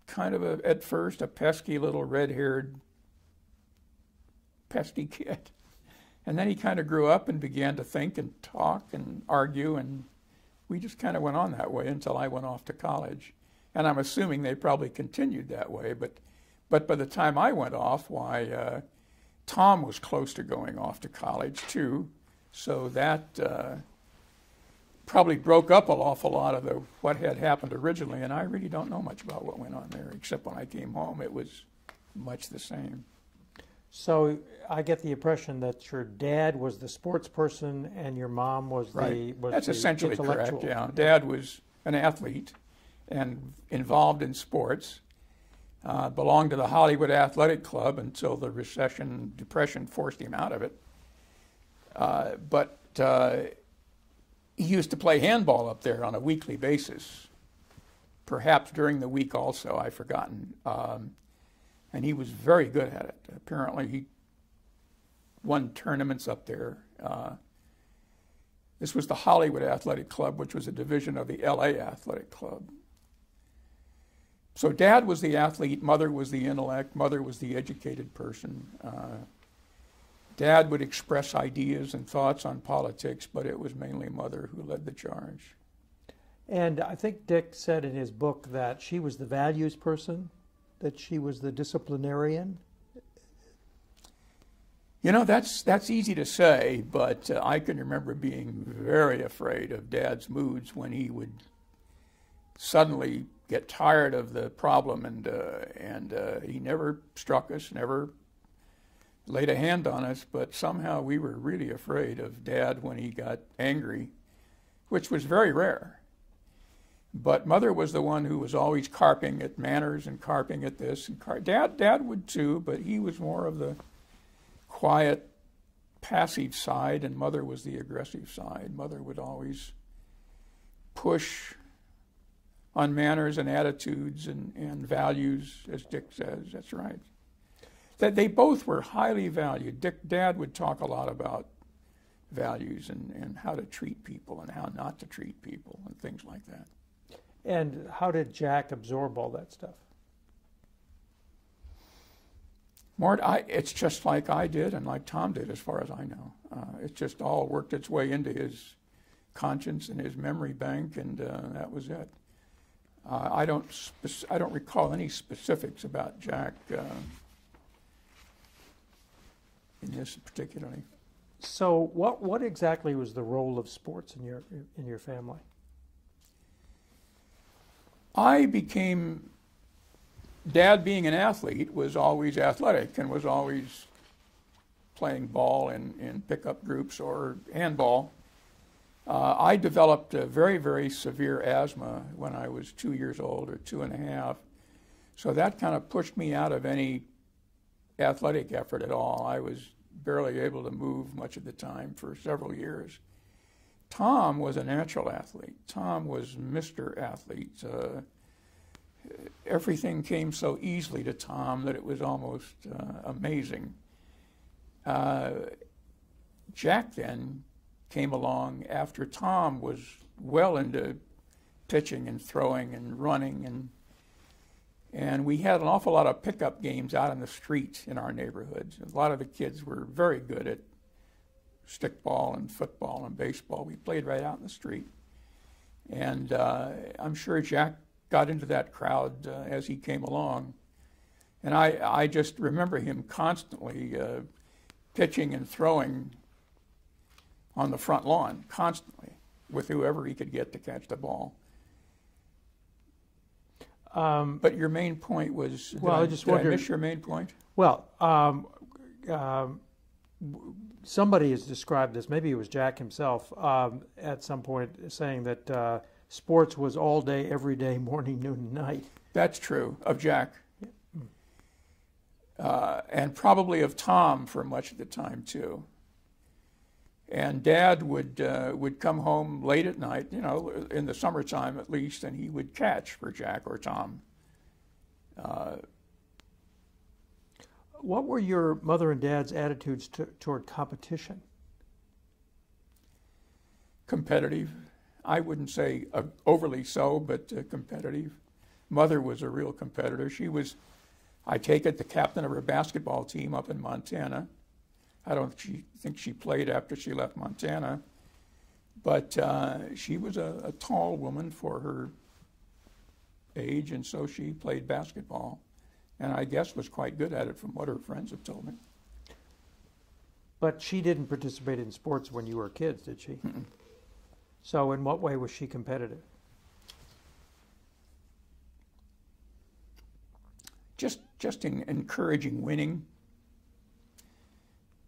kind of a, at first, a pesky little red haired, pesky kid. And then he kind of grew up and began to think and talk and argue, and we just kind of went on that way until I went off to college. And I'm assuming they probably continued that way, but, but by the time I went off, why, uh, Tom was close to going off to college too, so that uh, probably broke up an awful lot of the, what had happened originally. And I really don't know much about what went on there, except when I came home, it was much the same. So I get the impression that your dad was the sports person and your mom was the was That's the essentially correct. Yeah, Dad was an athlete and involved in sports. Uh, belonged to the Hollywood Athletic Club until the recession, depression forced him out of it. Uh, but uh, he used to play handball up there on a weekly basis, perhaps during the week also, I've forgotten. Um, and he was very good at it. Apparently, he won tournaments up there. Uh, this was the Hollywood Athletic Club, which was a division of the LA Athletic Club. So, dad was the athlete, mother was the intellect, mother was the educated person. Uh, dad would express ideas and thoughts on politics, but it was mainly mother who led the charge. And I think Dick said in his book that she was the values person, that she was the disciplinarian. You know, that's, that's easy to say, but uh, I can remember being very afraid of Dad's moods when he would suddenly get tired of the problem, and, uh, and uh, he never struck us, never laid a hand on us, but somehow we were really afraid of Dad when he got angry, which was very rare. But Mother was the one who was always carping at manners and carping at this, and car- Dad, Dad would too, but he was more of the quiet, passive side, and mother was the aggressive side. Mother would always push on manners and attitudes and, and values, as Dick says. That's right. That they both were highly valued. Dick, Dad would talk a lot about values and, and how to treat people and how not to treat people and things like that. And how did Jack absorb all that stuff? Mort, I, it's just like I did and like Tom did, as far as I know. Uh, it just all worked its way into his conscience and his memory bank, and uh, that was it. Uh, I don't, spec- I don't recall any specifics about Jack uh, in this particularly. So, what what exactly was the role of sports in your in your family? I became, Dad being an athlete was always athletic and was always playing ball in, in pickup groups or handball. Uh, I developed a very, very severe asthma when I was two years old or two and a half. So that kind of pushed me out of any athletic effort at all. I was barely able to move much of the time for several years. Tom was a natural athlete. Tom was Mr. Athlete. Uh, everything came so easily to Tom that it was almost uh, amazing. Uh, Jack then came along after Tom was well into pitching and throwing and running and and we had an awful lot of pickup games out in the streets in our neighborhoods. A lot of the kids were very good at stickball and football and baseball. We played right out in the street. And uh, I'm sure Jack got into that crowd uh, as he came along. And I, I just remember him constantly uh, pitching and throwing on the front lawn, constantly, with whoever he could get to catch the ball. Um, But your main point was, did Well, I I, just did I miss your main point? well, um, um, somebody has described this. Maybe it was Jack himself um, at some point, saying that uh, sports was all day, every day, morning, noon, and night. That's true of Jack. Uh, and probably of Tom for much of the time too. And Dad would uh, would come home late at night, you know, in the summertime at least, and he would catch for Jack or Tom. Uh, What were your mother and dad's attitudes to, toward competition? competitive. I wouldn't say uh, overly so, but uh, competitive. Mother was a real competitor. She was, I take it, the captain of her basketball team up in Montana. I don't she, think she played after she left Montana, but uh, she was a, a tall woman for her age, and so she played basketball, and I guess was quite good at it from what her friends have told me. But she didn't participate in sports when you were kids, did she? So, in what way was she competitive? Just, just in encouraging winning.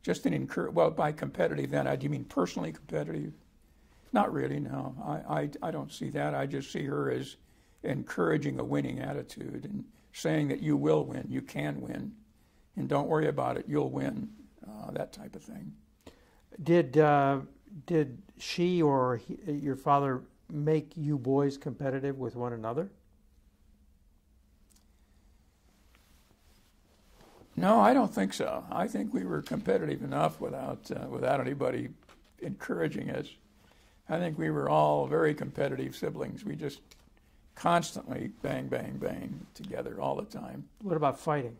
Just an encourage. Well, by competitive, then I do you mean personally competitive? Not really. No, I, I, I don't see that. I just see her as encouraging a winning attitude and saying that you will win, you can win, and don't worry about it, you'll win. Uh, that type of thing. Did uh, did she or he, your father make you boys competitive with one another? No, I don't think so. I think we were competitive enough without uh, without anybody encouraging us. I think we were all very competitive siblings. We just constantly bang, bang, bang together all the time. What about fighting?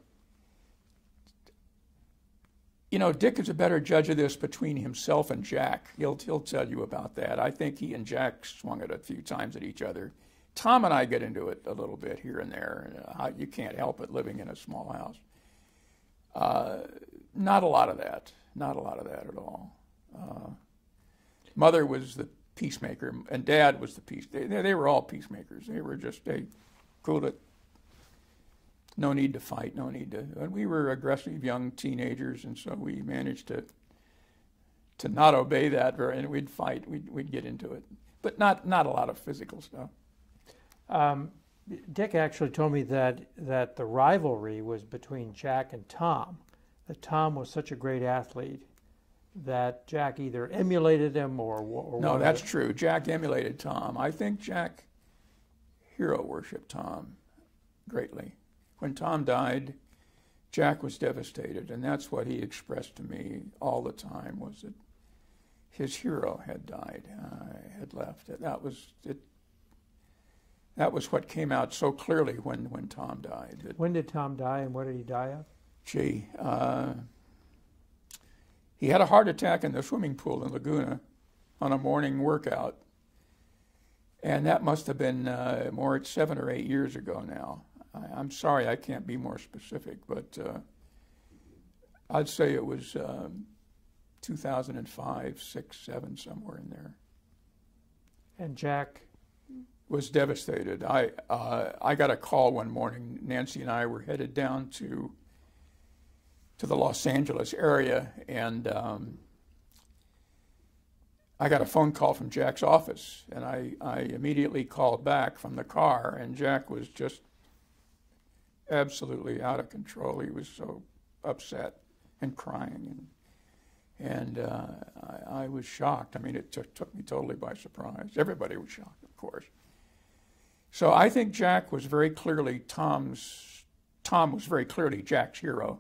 You know, Dick is a better judge of this between himself and Jack. He'll, he'll tell you about that. I think he and Jack swung it a few times at each other. Tom and I get into it a little bit here and there. Uh, you can't help it living in a small house. Uh, not a lot of that. Not a lot of that at all. Uh, mother was the peacemaker, and Dad was the peace. They, they, were all peacemakers. They were just they cooled it no need to fight, no need to. And we were aggressive young teenagers, and so we managed to to not obey that very, and we'd fight, we'd, we'd get into it, but not not a lot of physical stuff. Um, Dick actually told me that that the rivalry was between Jack and Tom. That Tom was such a great athlete that Jack either emulated him or, or no, that's true. Jack emulated Tom. I think Jack hero worshipped Tom greatly. When Tom died, Jack was devastated, and that's what he expressed to me all the time was that his hero had died, uh, had left. That was it. That was what came out so clearly when, when Tom died. when did Tom die, and what did he die of? Gee, uh, he had a heart attack in the swimming pool in Laguna on a morning workout, and that must have been uh, more seven or eight years ago now. I, am sorry I can't be more specific, but uh, I'd say it was um, 2005, 6, 7, somewhere in there. And Jack? Was devastated. I, uh, I got a call one morning. Nancy and I were headed down to, to the Los Angeles area, and um, I got a phone call from Jack's office, and I, I immediately called back from the car, and Jack was just absolutely out of control. He was so upset and crying, and and uh, I, I, was shocked. I mean, it t- took me totally by surprise. Everybody was shocked, of course. So I think Jack was very clearly Tom's. Tom was very clearly Jack's hero,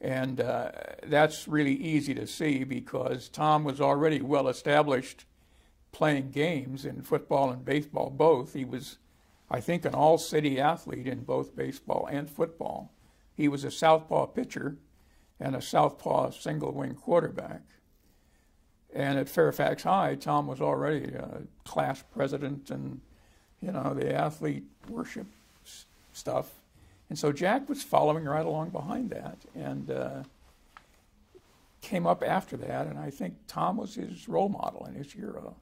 and uh, that's really easy to see because Tom was already well established playing games in football and baseball both. He was I think, an all city athlete in both baseball and football. He was a southpaw pitcher and a southpaw single wing quarterback. And at Fairfax High, Tom was already a class president and, you know, the athlete worship stuff. And so Jack was following right along behind that and uh, came up after that. And I think Tom was his role model and his hero.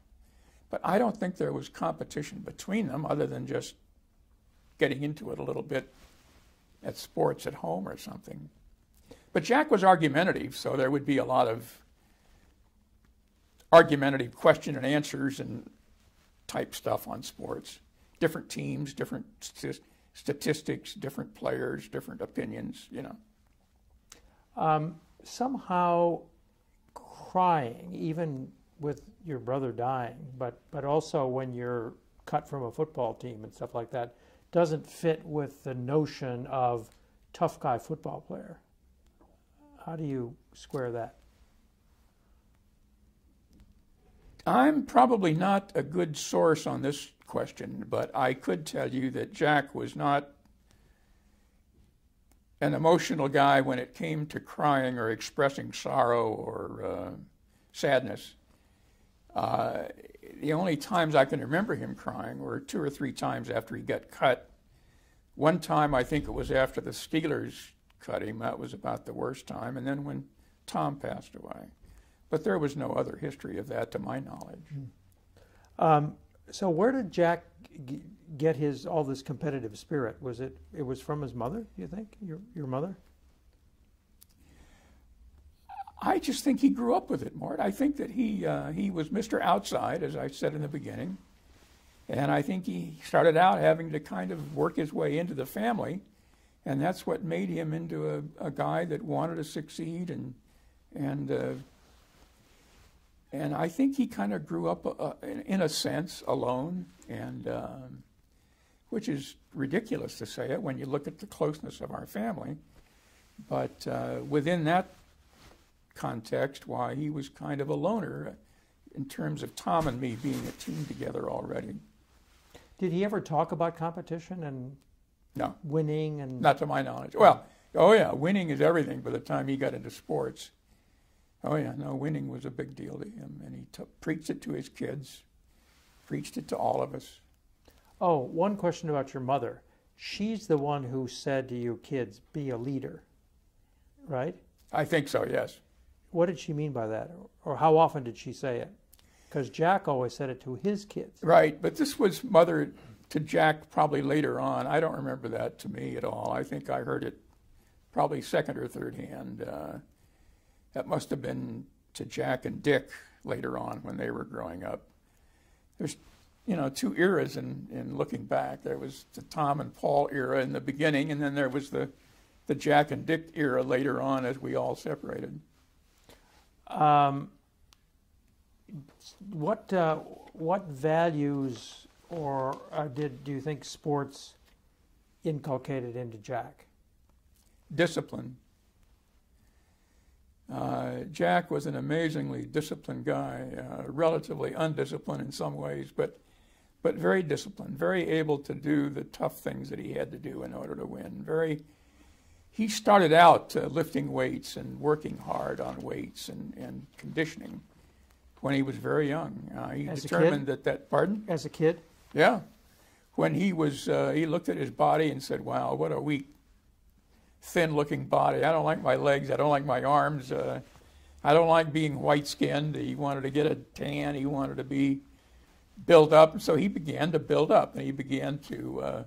But I don't think there was competition between them other than just getting into it a little bit at sports at home or something. But Jack was argumentative, so there would be a lot of argumentative question and answers and type stuff on sports. Different teams, different st- statistics, different players, different opinions, you know. Um, somehow crying, even with your brother dying, but but also when you're cut from a football team and stuff like that, doesn't fit with the notion of tough guy football player. How do you square that? I'm probably not a good source on this question, but I could tell you that Jack was not an emotional guy when it came to crying or expressing sorrow or uh, sadness. Uh, the only times I can remember him crying were two or three times after he got cut. One time, I think it was after the Steelers cut him. That was about the worst time. And then when Tom passed away. But there was no other history of that to my knowledge. Um, so where did Jack get his all this competitive spirit? Was it it was from his mother? You think your your mother? I just think he grew up with it, Mort. I think that he uh, he was Mr. Outside, as I said in the beginning, and I think he started out having to kind of work his way into the family, and that's what made him into a, a guy that wanted to succeed and and uh, and I think he kind of grew up uh, in, in, a sense alone, and um, which is ridiculous to say it when you look at the closeness of our family, but uh, within that context, why he was kind of a loner in terms of Tom and me being a team together already. Did he ever talk about competition and no winning and not to my knowledge? Well, oh yeah, winning is everything. By the time he got into sports, oh yeah, no, winning was a big deal to him, and he t- preached it to his kids, preached it to all of us. Oh, one question about your mother. She's the one who said to you kids, "Be a leader," right? I think so. Yes. What did she mean by that? Or how often did she say it? Because Jack always said it to his kids. Right, but this was mother to Jack probably later on. I don't remember that to me at all. I think I heard it probably second or third hand. Uh, that must have been to Jack and Dick later on when they were growing up. There's, you know, two eras in, in looking back. There was the Tom and Paul era in the beginning, and then there was the, the Jack and Dick era later on as we all separated. Um, what uh, what values or uh, did do you think sports inculcated into Jack? Discipline. Uh, Jack was an amazingly disciplined guy, uh, relatively undisciplined in some ways, but but very disciplined, very able to do the tough things that he had to do in order to win. Very he started out uh, lifting weights and working hard on weights and, and conditioning when he was very young. Uh, he As determined that that pardon as a kid. Yeah, when he was uh, he looked at his body and said, "Wow, what a weak, thin-looking body. I don't like my legs. I don't like my arms. Uh, I don't like being white-skinned." He wanted to get a tan. He wanted to be built up. So he began to build up, and he began to uh,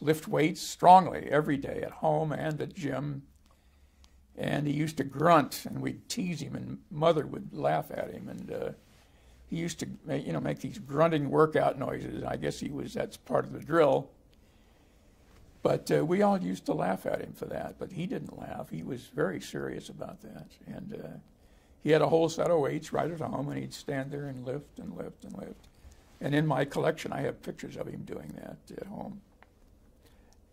lift weights strongly every day at home and at gym. And he used to grunt, and we'd tease him, and mother would laugh at him. And uh, he used to, you know, make these grunting workout noises. I guess he was that's part of the drill. But uh, we all used to laugh at him for that. But he didn't laugh. He was very serious about that. And uh, he had a whole set of weights right at home, and he'd stand there and lift and lift and lift. And in my collection, I have pictures of him doing that at home.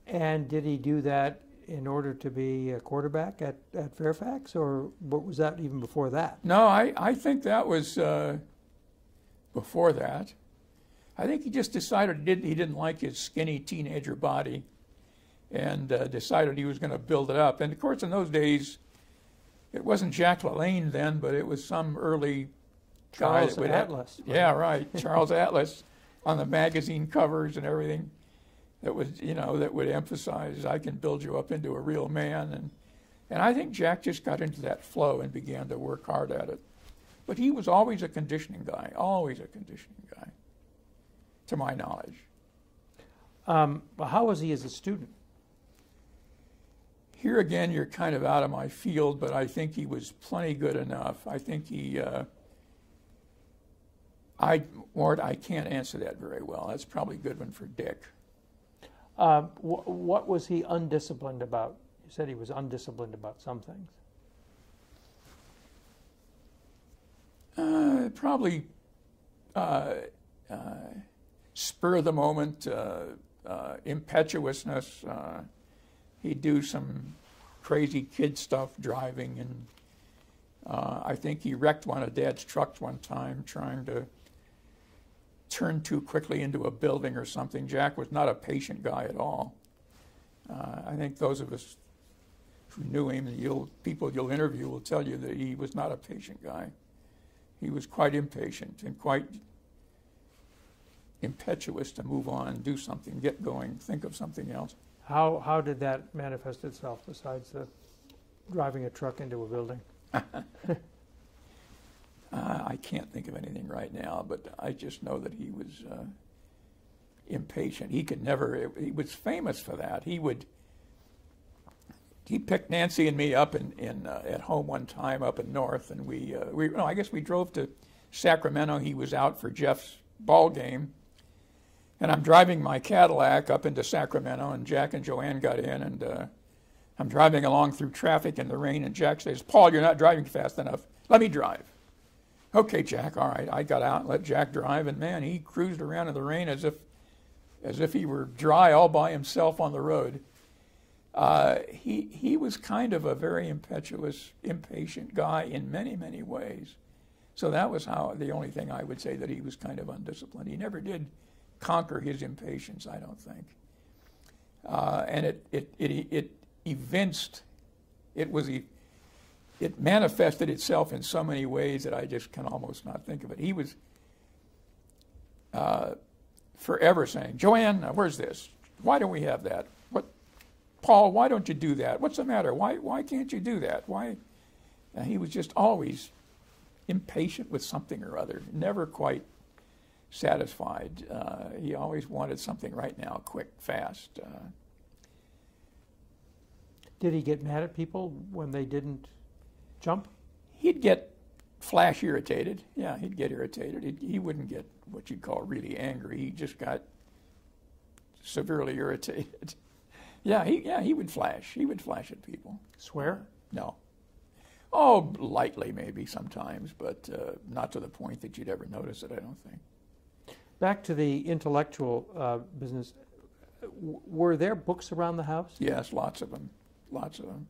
And did he do that in order to be a quarterback at, at Fairfax, or what was that even before that? No, I, I think that was uh, before that. I think he just decided he didn't, he didn't like his skinny teenager body and uh, decided he was going to build it up. And of course, in those days, it wasn't Jack LaLanne then, but it was some early Charles guy Atlas. Have, yeah, right. Charles Atlas on the magazine covers and everything that would you know that would emphasize I can build you up into a real man and and I think Jack just got into that flow and began to work hard at it. But he was always a conditioning guy, always a conditioning guy, to my knowledge. Um, well, how was he as a student? Here again, you're kind of out of my field, but I think he was plenty good enough. I think he. Uh, I, I can't answer that very well. That's probably a good one for Dick. Uh, wh- what was he undisciplined about? You said he was undisciplined about some things. Uh, probably uh, uh spur of the moment, uh, uh, impetuousness. He'd do some crazy kid stuff driving and uh, I think he wrecked one of Dad's trucks one time trying to turn too quickly into a building or something. Jack was not a patient guy at all. Uh, I think those of us who knew him, you'll, people you'll interview will tell you that he was not a patient guy. He was quite impatient and quite impetuous to move on, do something, get going, think of something else. How, how did that manifest itself besides the driving a truck into a building? Uh, I can't think of anything right now, but I just know that he was uh, impatient. He could never. He was famous for that. He would. He picked Nancy and me up in, in uh, at home one time up in North, and we uh, we no, I guess we drove to Sacramento. He was out for Jeff's ball game, and I'm driving my Cadillac up into Sacramento, and Jack and Joanne got in, and uh, I'm driving along through traffic in the rain, and Jack says, Paul, you're not driving fast enough. Let me drive. Okay, Jack, all right. I got out and let Jack drive, and man, he cruised around in the rain as if, as if he were dry all by himself on the road. Uh, he, he was kind of a very impetuous, impatient guy in many, many ways. So that was how the only thing I would say that he was kind of undisciplined. He never did conquer his impatience, I don't think. Uh, and it, it, it, it evinced, it was, it manifested itself in so many ways that I just can almost not think of it. He was uh, forever saying, Joanne, where's this? Why don't we have that? What, Paul, why don't you do that? What's the matter? Why, why can't you do that? Why? And he was just always impatient with something or other, never quite satisfied. Uh, he always wanted something right now, quick, fast. Uh, did he get mad at people when they didn't jump? He'd get flash irritated. Yeah, he'd get irritated. He'd, he wouldn't get what you'd call really angry. He just got severely irritated. yeah, he yeah he would flash. He would flash at people. Swear? No. Oh, lightly maybe sometimes, but uh, not to the point that you'd ever notice it. I don't think. Back to the intellectual uh, business. W- were there books around the house? Yes, lots of them lots of them.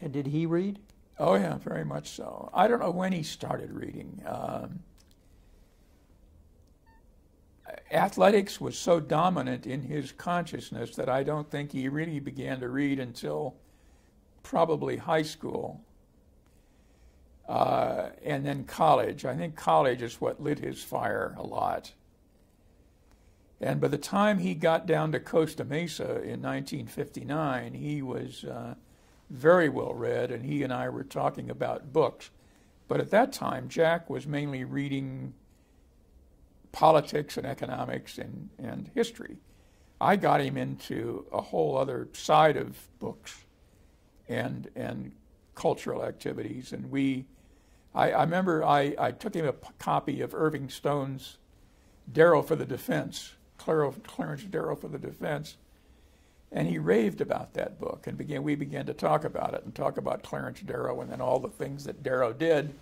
And did he read? Oh yeah, very much so. I don't know when he started reading. Um, athletics was so dominant in his consciousness that I don't think he really began to read until probably high school. Uh, and then college. I think college is what lit his fire a lot. And by the time he got down to Costa Mesa in 1959, he was uh, very well read, and he and I were talking about books. But at that time, Jack was mainly reading politics and economics and, and history. I got him into a whole other side of books and, and cultural activities. And we, I, I remember I, I took him a copy of Irving Stone's Darrow for the Defense Clarence Darrow for the defense. And he raved about that book, and began, we began to talk about it and talk about Clarence Darrow and then all the things that Darrow did.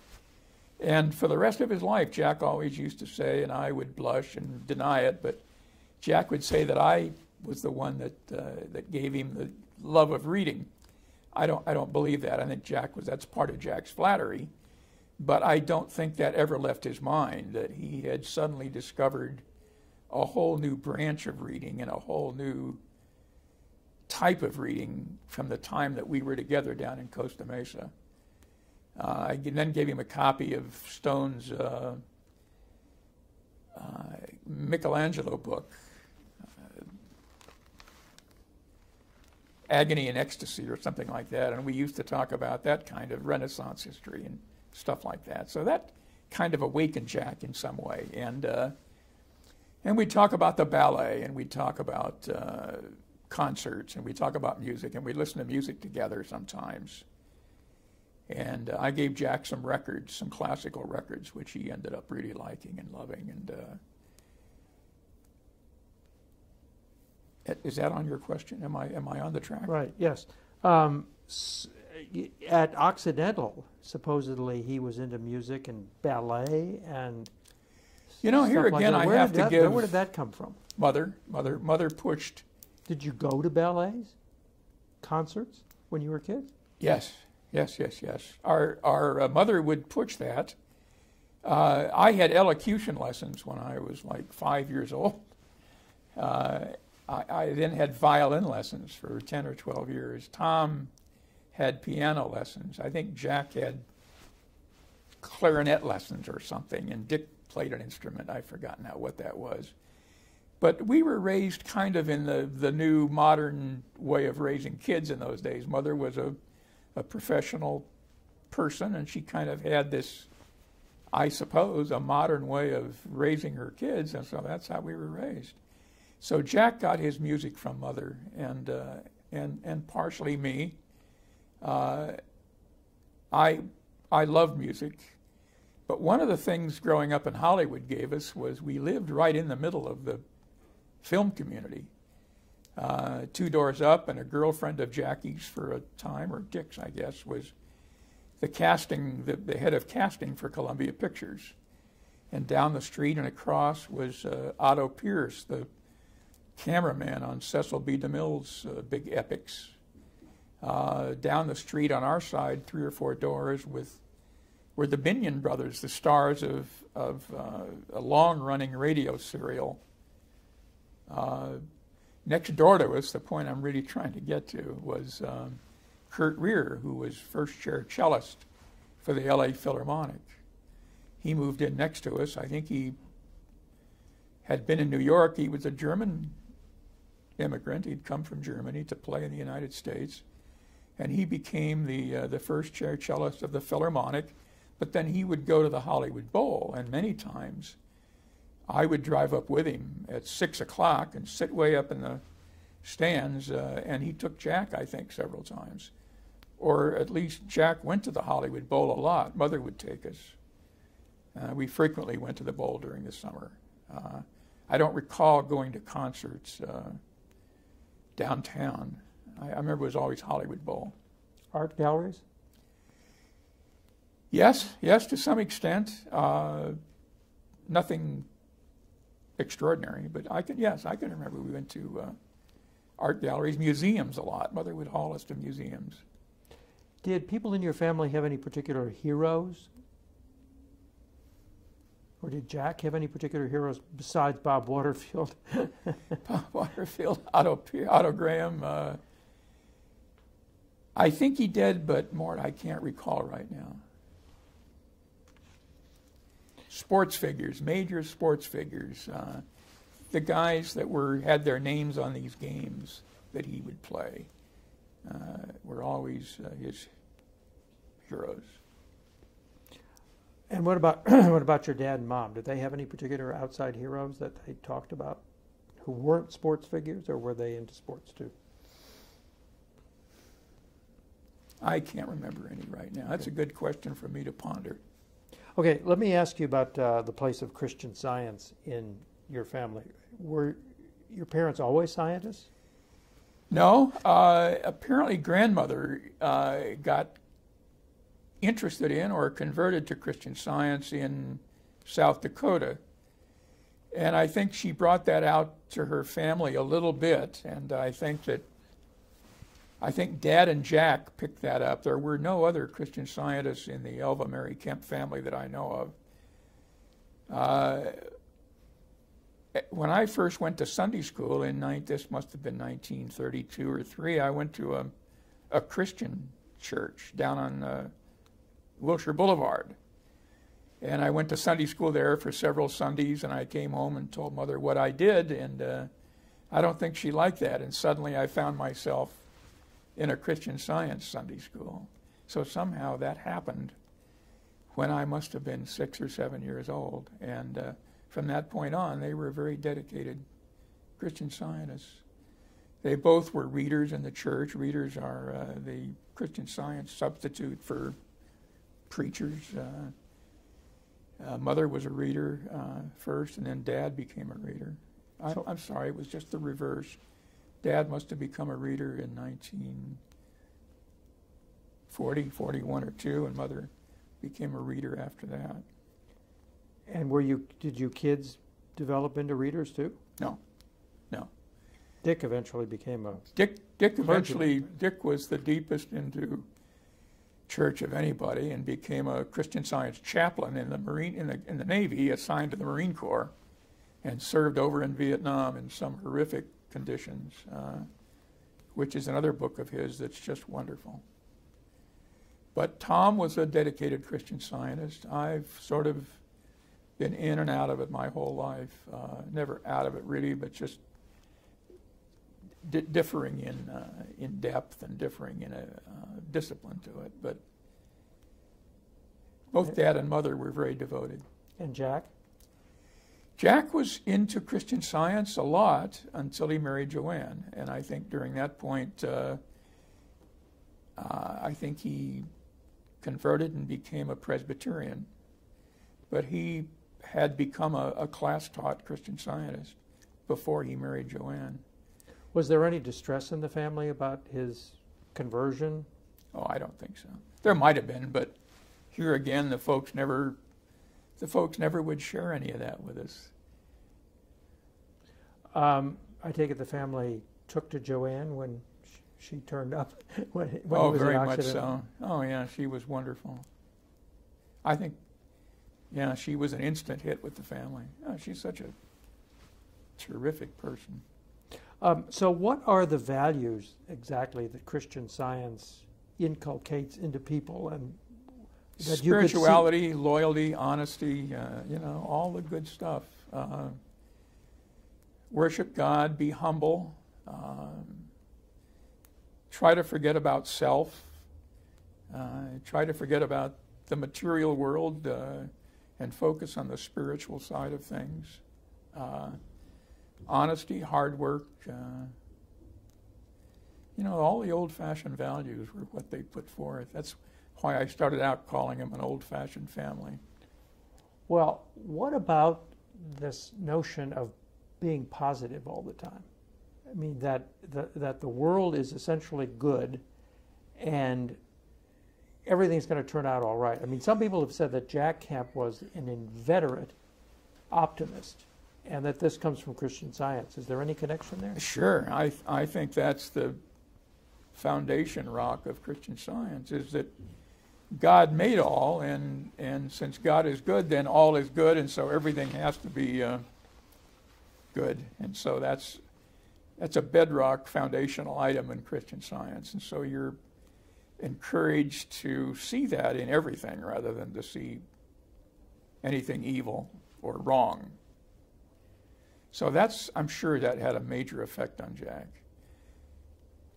And for the rest of his life, Jack always used to say, and I would blush and deny it, but Jack would say that I was the one that uh, that gave him the love of reading. I don't I don't believe that. I think Jack was that's part of Jack's flattery, but I don't think that ever left his mind that he had suddenly discovered a whole new branch of reading and a whole new type of reading from the time that we were together down in Costa Mesa. Uh, I then gave him a copy of Stone's uh, uh, Michelangelo book, uh, Agony and Ecstasy, or something like that, and we used to talk about that kind of Renaissance history and stuff like that. So that kind of awakened Jack in some way, and uh, and we talk about the ballet and we talk about uh, concerts and we talk about music and we listen to music together sometimes. And uh, I gave Jack some records, some classical records, which he ended up really liking and loving. And uh, is that on your question? Am I am I on the track? Right. Yes. Um, at Occidental, supposedly he was into music and ballet and you know, here again, like I have to that, give. Where did that come from? Mother, mother, mother pushed. Did you go to ballets, concerts? when you were a kid? Yes, yes, yes, yes. Our our uh, mother would push that. Uh, I had elocution lessons when I was like five years old. Uh, I, I then had violin lessons for ten or twelve years. Tom had piano lessons. I think Jack had clarinet lessons or something, and Dick played an instrument. I've forgotten now what that was. But we were raised kind of in the, the new modern way of raising kids in those days. Mother was a, a professional person, and she kind of had this, I suppose, a modern way of raising her kids, and so that's how we were raised. So Jack got his music from mother, and uh, and and partially me. Uh, I I love music, but one of the things growing up in Hollywood gave us was we lived right in the middle of the film community. Uh, two doors up, and a girlfriend of Jackie's for a time, or Dick's, I guess, was the casting, the, the head of casting for Columbia Pictures. And down the street and across was uh, Otto Pierce, the cameraman on Cecil B. DeMille's uh, big epics. Uh, down the street on our side, three or four doors, with were the Binion brothers, the stars of, of uh, a long-running radio serial uh, next door to us, the point I'm really trying to get to, was um, Kurt Reher, who was first chair cellist for the LA Philharmonic. He moved in next to us. I think he had been in New York. He was a German immigrant. He'd come from Germany to play in the United States. And he became the, uh, the first chair cellist of the Philharmonic. But then he would go to the Hollywood Bowl, and many times I would drive up with him at six o'clock and sit way up in the stands, uh, and he took Jack, I think, several times. Or at least Jack went to the Hollywood Bowl a lot. Mother would take us. Uh, we frequently went to the bowl during the summer. Uh, I don't recall going to concerts uh, downtown. I, I, remember it was always Hollywood Bowl. Art galleries? Yes, yes, to some extent. Uh, nothing extraordinary. But I can, yes, I can remember we went to uh, art galleries, museums a lot. Mother would haul us to museums. Did people in your family have any particular heroes? Or did Jack have any particular heroes besides Bob Waterfield? Bob Waterfield, Otto, Otto Graham. Uh, I think he did, but more I can't recall right now sports figures, major sports figures, uh, the guys that were had their names on these games that he would play uh, were always uh, his heroes. And what about what about your dad and mom? Did they have any particular outside heroes that they talked about who weren't sports figures, or were they into sports too? I can't remember any right now. That's a good question for me to ponder. Okay, let me ask you about uh, the place of Christian science in your family. Were your parents always scientists? No. Uh, apparently, grandmother uh, got interested in or converted to Christian science in South Dakota. And I think she brought that out to her family a little bit. And I think that I think Dad and Jack picked that up. There were no other Christian scientists in the Elva Mary Kemp family that I know of. Uh, when I first went to Sunday school in this must have been 1932 or three, I went to a, a Christian church down on uh, Wilshire Boulevard. And I went to Sunday school there for several Sundays, and I came home and told mother what I did, and uh, I don't think she liked that. And suddenly I found myself in a Christian Science Sunday school. So somehow that happened when I must have been six or seven years old. And uh, from that point on, they were very dedicated Christian scientists. They both were readers in the church. Readers are uh, the Christian science substitute for preachers. Uh, uh mother was a reader uh, first, and then dad became a reader. I, I'm sorry, it was just the reverse. Dad must have become a reader in 1940, 41 or 2, and Mother became a reader after that. And were you, did you kids develop into readers too? No, no. Dick eventually became a Dick, Dick Clergyman. eventually, Dick was the deepest into church of anybody and became a Christian Science chaplain in the Marine in the in the Navy, assigned to the Marine Corps, and served over in Vietnam in some horrific conditions, uh, which is another book of his that's just wonderful. But Tom was a dedicated Christian Scientist. I've sort of been in and out of it my whole life. Uh, never out of it really, but just di- differing in uh, in depth and differing in a uh, discipline to it. But both dad and mother were very devoted. and Jack. Jack was into Christian Science a lot until he married Joanne, and I think during that point, uh, uh, I think he converted and became a Presbyterian. But he had become a, a class-taught Christian Scientist before he married Joanne. Was there any distress in the family about his conversion? Oh, I don't think so. There might have been, but here again, the folks never, the folks never would share any of that with us. Um, I take it the family took to Joanne when sh- she turned up when, when oh, very much so. Oh, yeah, she was wonderful. I think, yeah, she was an instant hit with the family. Oh, she's such a terrific person. Um, so, what are the values exactly that Christian Science inculcates into people, and that Spirituality, loyalty, honesty, uh, you know, all the good stuff. Uh, worship God, be humble, um, try to forget about self, uh, try to forget about the material world uh, and focus on the spiritual side of things. Uh, honesty, hard work, uh, you know, all the old fashioned values were what they put forth. That's why I started out calling him an old fashioned family. Well, what about this notion of being positive all the time? I mean, that the, that the world is essentially good and everything's going to turn out all right. I mean, some people have said that Jack Kemp was an inveterate optimist and that this comes from Christian science. Is there any connection there? Sure, I, I think that's the foundation rock of Christian science is that God made all, and, and since God is good, then all is good, and so everything has to be uh, good. And so that's, that's a bedrock foundational item in Christian science. And so you're encouraged to see that in everything rather than to see anything evil or wrong. So that's, I'm sure that had a major effect on Jack.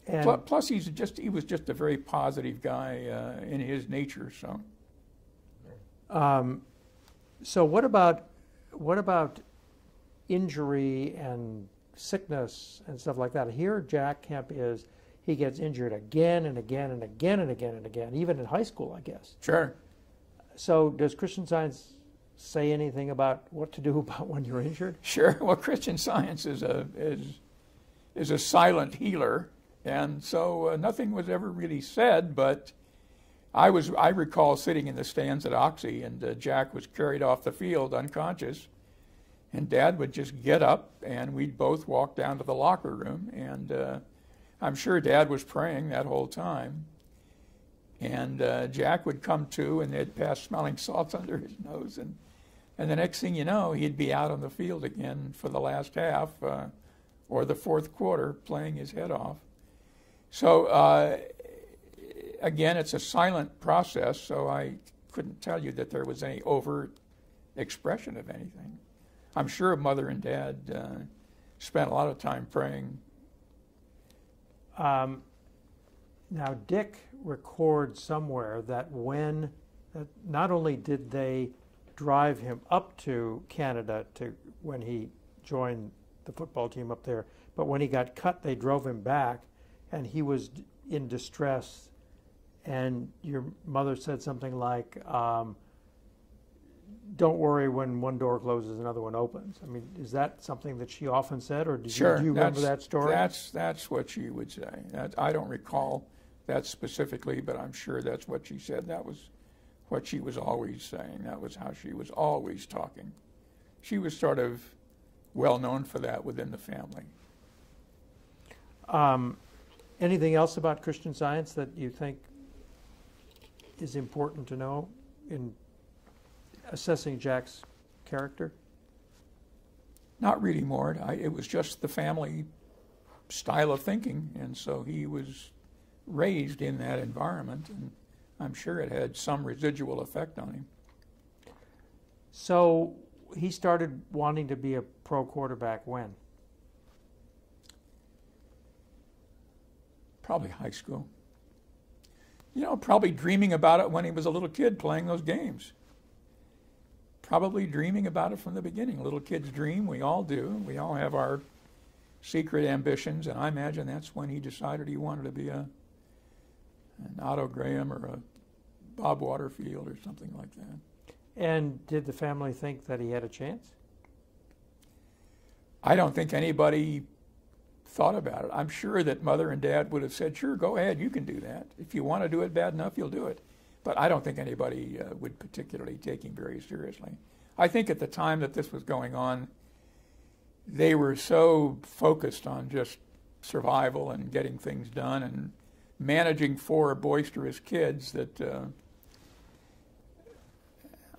And Plus, he's just, he was just a very positive guy uh, in his nature, so. Um, so what about what about injury and sickness and stuff like that? Here, Jack Kemp is he gets injured again and again and again and again and again, even in high school, I guess. Sure. So does Christian Science say anything about what to do about when you're injured? Sure. Well, Christian Science is a is is a silent healer, and so uh, nothing was ever really said. But I was I recall sitting in the stands at Oxy, and uh, Jack was carried off the field unconscious, and Dad would just get up, and we'd both walk down to the locker room, and uh, I'm sure Dad was praying that whole time. And uh, Jack would come to, and they'd pass smelling salts under his nose, and and the next thing you know, he'd be out on the field again for the last half uh, or the fourth quarter, playing his head off. So uh, again, it's a silent process. So I couldn't tell you that there was any overt expression of anything. I'm sure mother and dad uh, spent a lot of time praying. Um, now, Dick records somewhere that when that not only did they drive him up to Canada to when he joined the football team up there, but when he got cut, they drove him back, and he was in distress. And your mother said something like, um, "Don't worry, when one door closes, another one opens." I mean, is that something that she often said, or did Sure, you, do you remember that story? That's that's what she would say. That, I don't recall that specifically, but I'm sure that's what she said. That was what she was always saying. That was how she was always talking. She was sort of well known for that within the family. Um, anything else about Christian Science that you think is important to know in assessing Jack's character? Not really, Mort. I, it was just the family style of thinking, and so he was raised in that environment, and I'm sure it had some residual effect on him. So he started wanting to be a pro quarterback when? Probably high school. You know, probably dreaming about it when he was a little kid playing those games. Probably dreaming about it from the beginning. Little kids dream, we all do. We all have our secret ambitions, and I imagine that's when he decided he wanted to be a an Otto Graham or a Bob Waterfield or something like that. And did the family think that he had a chance? I don't think anybody thought about it. I'm sure that mother and dad would have said, "Sure, go ahead, you can do that. If you want to do it bad enough, you'll do it." But I don't think anybody uh, would particularly take him very seriously. I think at the time that this was going on, they were so focused on just survival and getting things done and managing four boisterous kids that uh,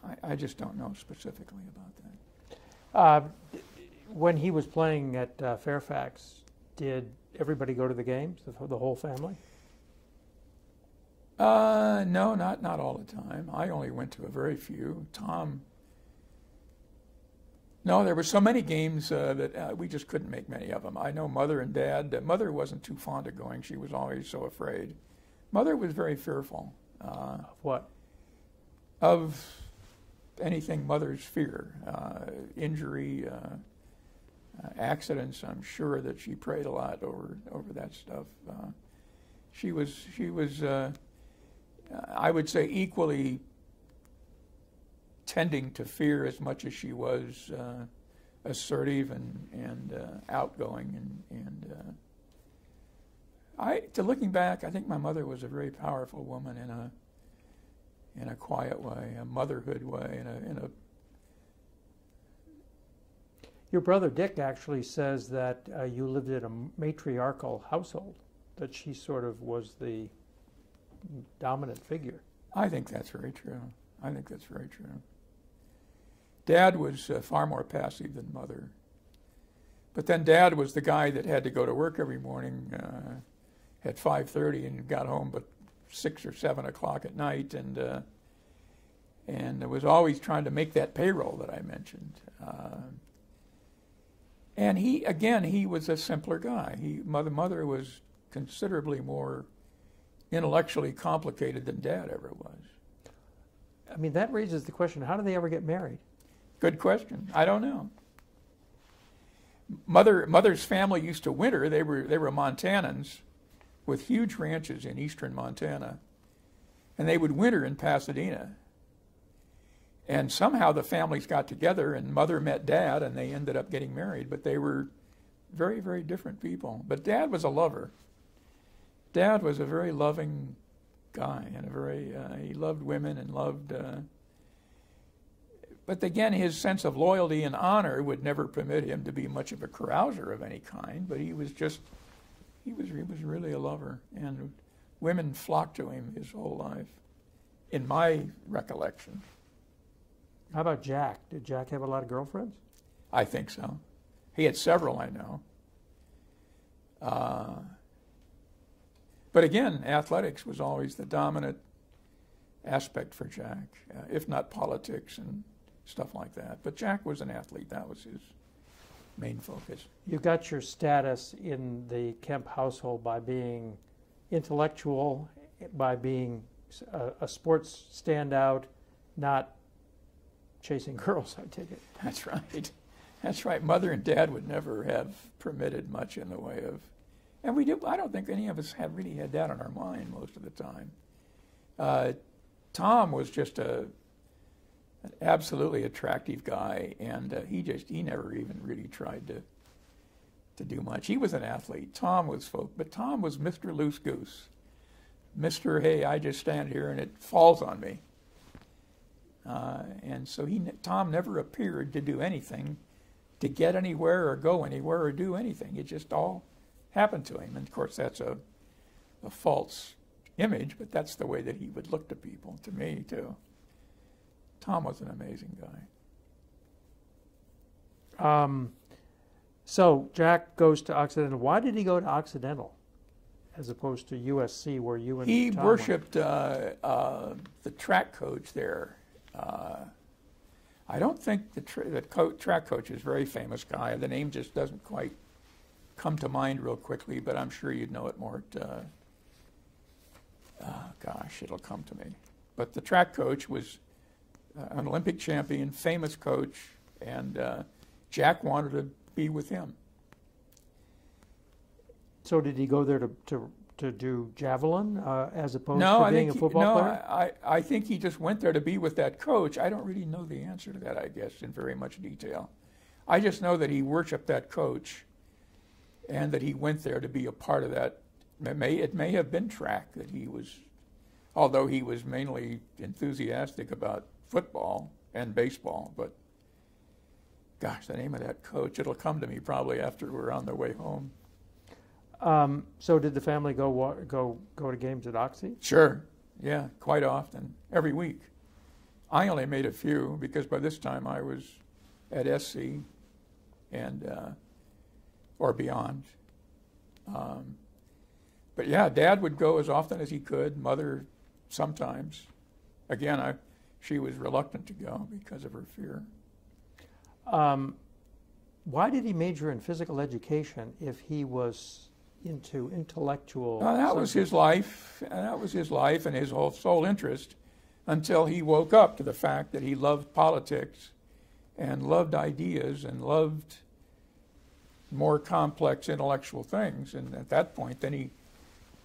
I, I, just don't know specifically about that. Uh, when he was playing at uh, Fairfax, did everybody go to the games, the, the whole family? Uh, no, not not all the time. I only went to a very few. Tom. No, there were so many games uh, that uh, we just couldn't make many of them. I know Mother and Dad. Uh, Mother wasn't too fond of going. She was always so afraid. Mother was very fearful. Uh, what? Of anything mothers fear, uh, injury, uh, accidents. I'm sure that she prayed a lot over over that stuff. she was she was I would say, equally tending to fear as much as she was uh, assertive and and uh, outgoing and and uh, I to looking back, I think my mother was a very powerful woman in a in a quiet way, a motherhood way, in a in a. Your brother Dick actually says that uh, you lived in a matriarchal household, that she sort of was the dominant figure. I think that's very true. I think that's very true. Dad was uh, far more passive than mother. But then Dad was the guy that had to go to work every morning uh, at 5:30 and got home but six or seven o'clock at night, and uh, and was always trying to make that payroll that I mentioned. And he again, he was a simpler guy. He mother mother was considerably more intellectually complicated than Dad ever was. I mean, that raises the question how did they ever get married? Good question. I don't know. Mother, mother's family used to winter. They were, they were Montanans with huge ranches in eastern Montana. And they would winter in Pasadena. And somehow the families got together, and mother met dad, and they ended up getting married. But they were very, very different people. But dad was a lover. Dad was a very loving guy and a very uh, he loved women and loved. Uh, but again, his sense of loyalty and honor would never permit him to be much of a carouser of any kind. But he was just he was he was really a lover, and women flocked to him his whole life, in my recollection. How about Jack? Did Jack have a lot of girlfriends? I think so. He had several, I know. Uh, but again, athletics was always the dominant aspect for Jack, uh, if not politics and stuff like that. But Jack was an athlete. That was his main focus. You got your status in the Kemp household by being intellectual, by being a, a sports standout, not chasing girls, I take it. That's right. That's right. Mother and dad would never have permitted much in the way of and we do. I don't think any of us had really had that on our mind most of the time. Uh, Tom was just a an absolutely attractive guy, and uh, he just he never even really tried to to do much. He was an athlete. Tom was folk, but Tom was Mr. Loose Goose, Mr. Hey, I just stand here and it falls on me. Uh, and so he Tom never appeared to do anything, to get anywhere or go anywhere or do anything. It just all happened to him. And of course, that's a, a false image, but that's the way that he would look to people, to me, too. Tom was an amazing guy. Um, so Jack goes to Occidental. Why did he go to Occidental as opposed to USC, where you and he Tom worshipped uh, uh, the track coach there. Uh, I don't think the, tra- the co- track coach is a very famous guy. The name just doesn't quite come to mind real quickly, but I'm sure you'd know it more. Uh, oh, gosh, it'll come to me. But the track coach was uh, an Olympic champion, famous coach, and uh, Jack wanted to be with him. So did he go there to to, to do javelin uh, as opposed no, to I being a he, football no, player? I, I think he just went there to be with that coach. I don't really know the answer to that, I guess, in very much detail. I just know that he worshipped that coach and that he went there to be a part of that. It may, it may have been track that he was, although he was mainly enthusiastic about football and baseball, but gosh, the name of that coach, it'll come to me probably after we're on the way home. Um, so did the family go go go to games at Oxy? Sure. Yeah, quite often, every week. I only made a few because by this time I was at SC and uh, or beyond. Um, but yeah, Dad would go as often as he could. Mother sometimes. Again, I she was reluctant to go because of her fear. Um, why did he major in physical education if he was into intellectual. that subjects. was his life. and That was his life and his whole sole interest until he woke up to the fact that he loved politics and loved ideas and loved more complex intellectual things. And at that point, then he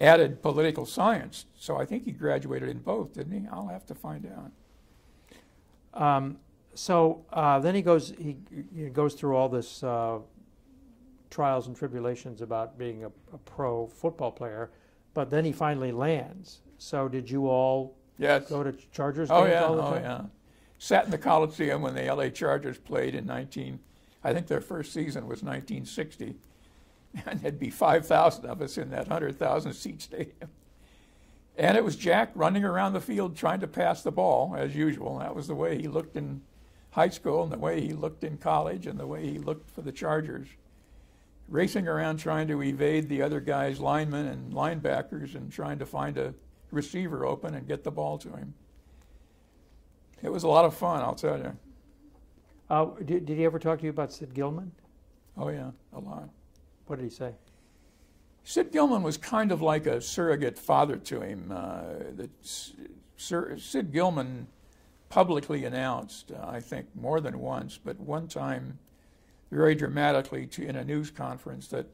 added political science. So I think he graduated in both, didn't he? I'll have to find out. Um, so uh, then he goes. He, he, goes through all this uh, trials and tribulations about being a, a, pro football player, but then he finally lands. So did you all yes. go to Chargers oh, games yeah, all the oh, time? yeah. Sat in the Coliseum when the LA Chargers played in 19, I think their first season was 1960. And there'd be 5,000 of us in that 100,000 seat stadium. And it was Jack running around the field trying to pass the ball, as usual. That was the way he looked in high school and the way he looked in college and the way he looked for the Chargers racing around trying to evade the other guy's linemen and linebackers and trying to find a receiver open and get the ball to him. It was a lot of fun, I'll tell you. Uh, did, did he ever talk to you about Sid Gilman? Oh, yeah, a lot. What did he say? Sid Gilman was kind of like a surrogate father to him. Uh, the, Sir, Sid Gilman publicly announced, uh, I think more than once, but one time very dramatically to, in a news conference that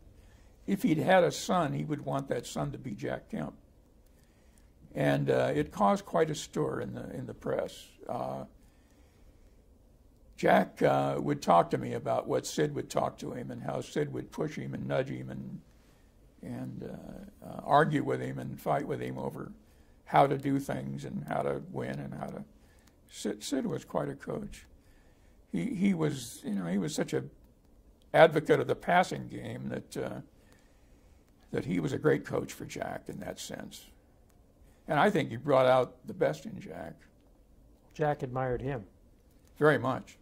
if he'd had a son, he would want that son to be Jack Kemp. And uh, it caused quite a stir in the, in the press. Uh, Jack uh, would talk to me about what Sid would talk to him and how Sid would push him and nudge him and, and uh, uh, argue with him and fight with him over how to do things and how to win and how to. Sid, Sid was quite a coach. He, he was, you know, he was such a advocate of the passing game that uh, that he was a great coach for Jack in that sense, and I think he brought out the best in Jack. Jack admired him very much.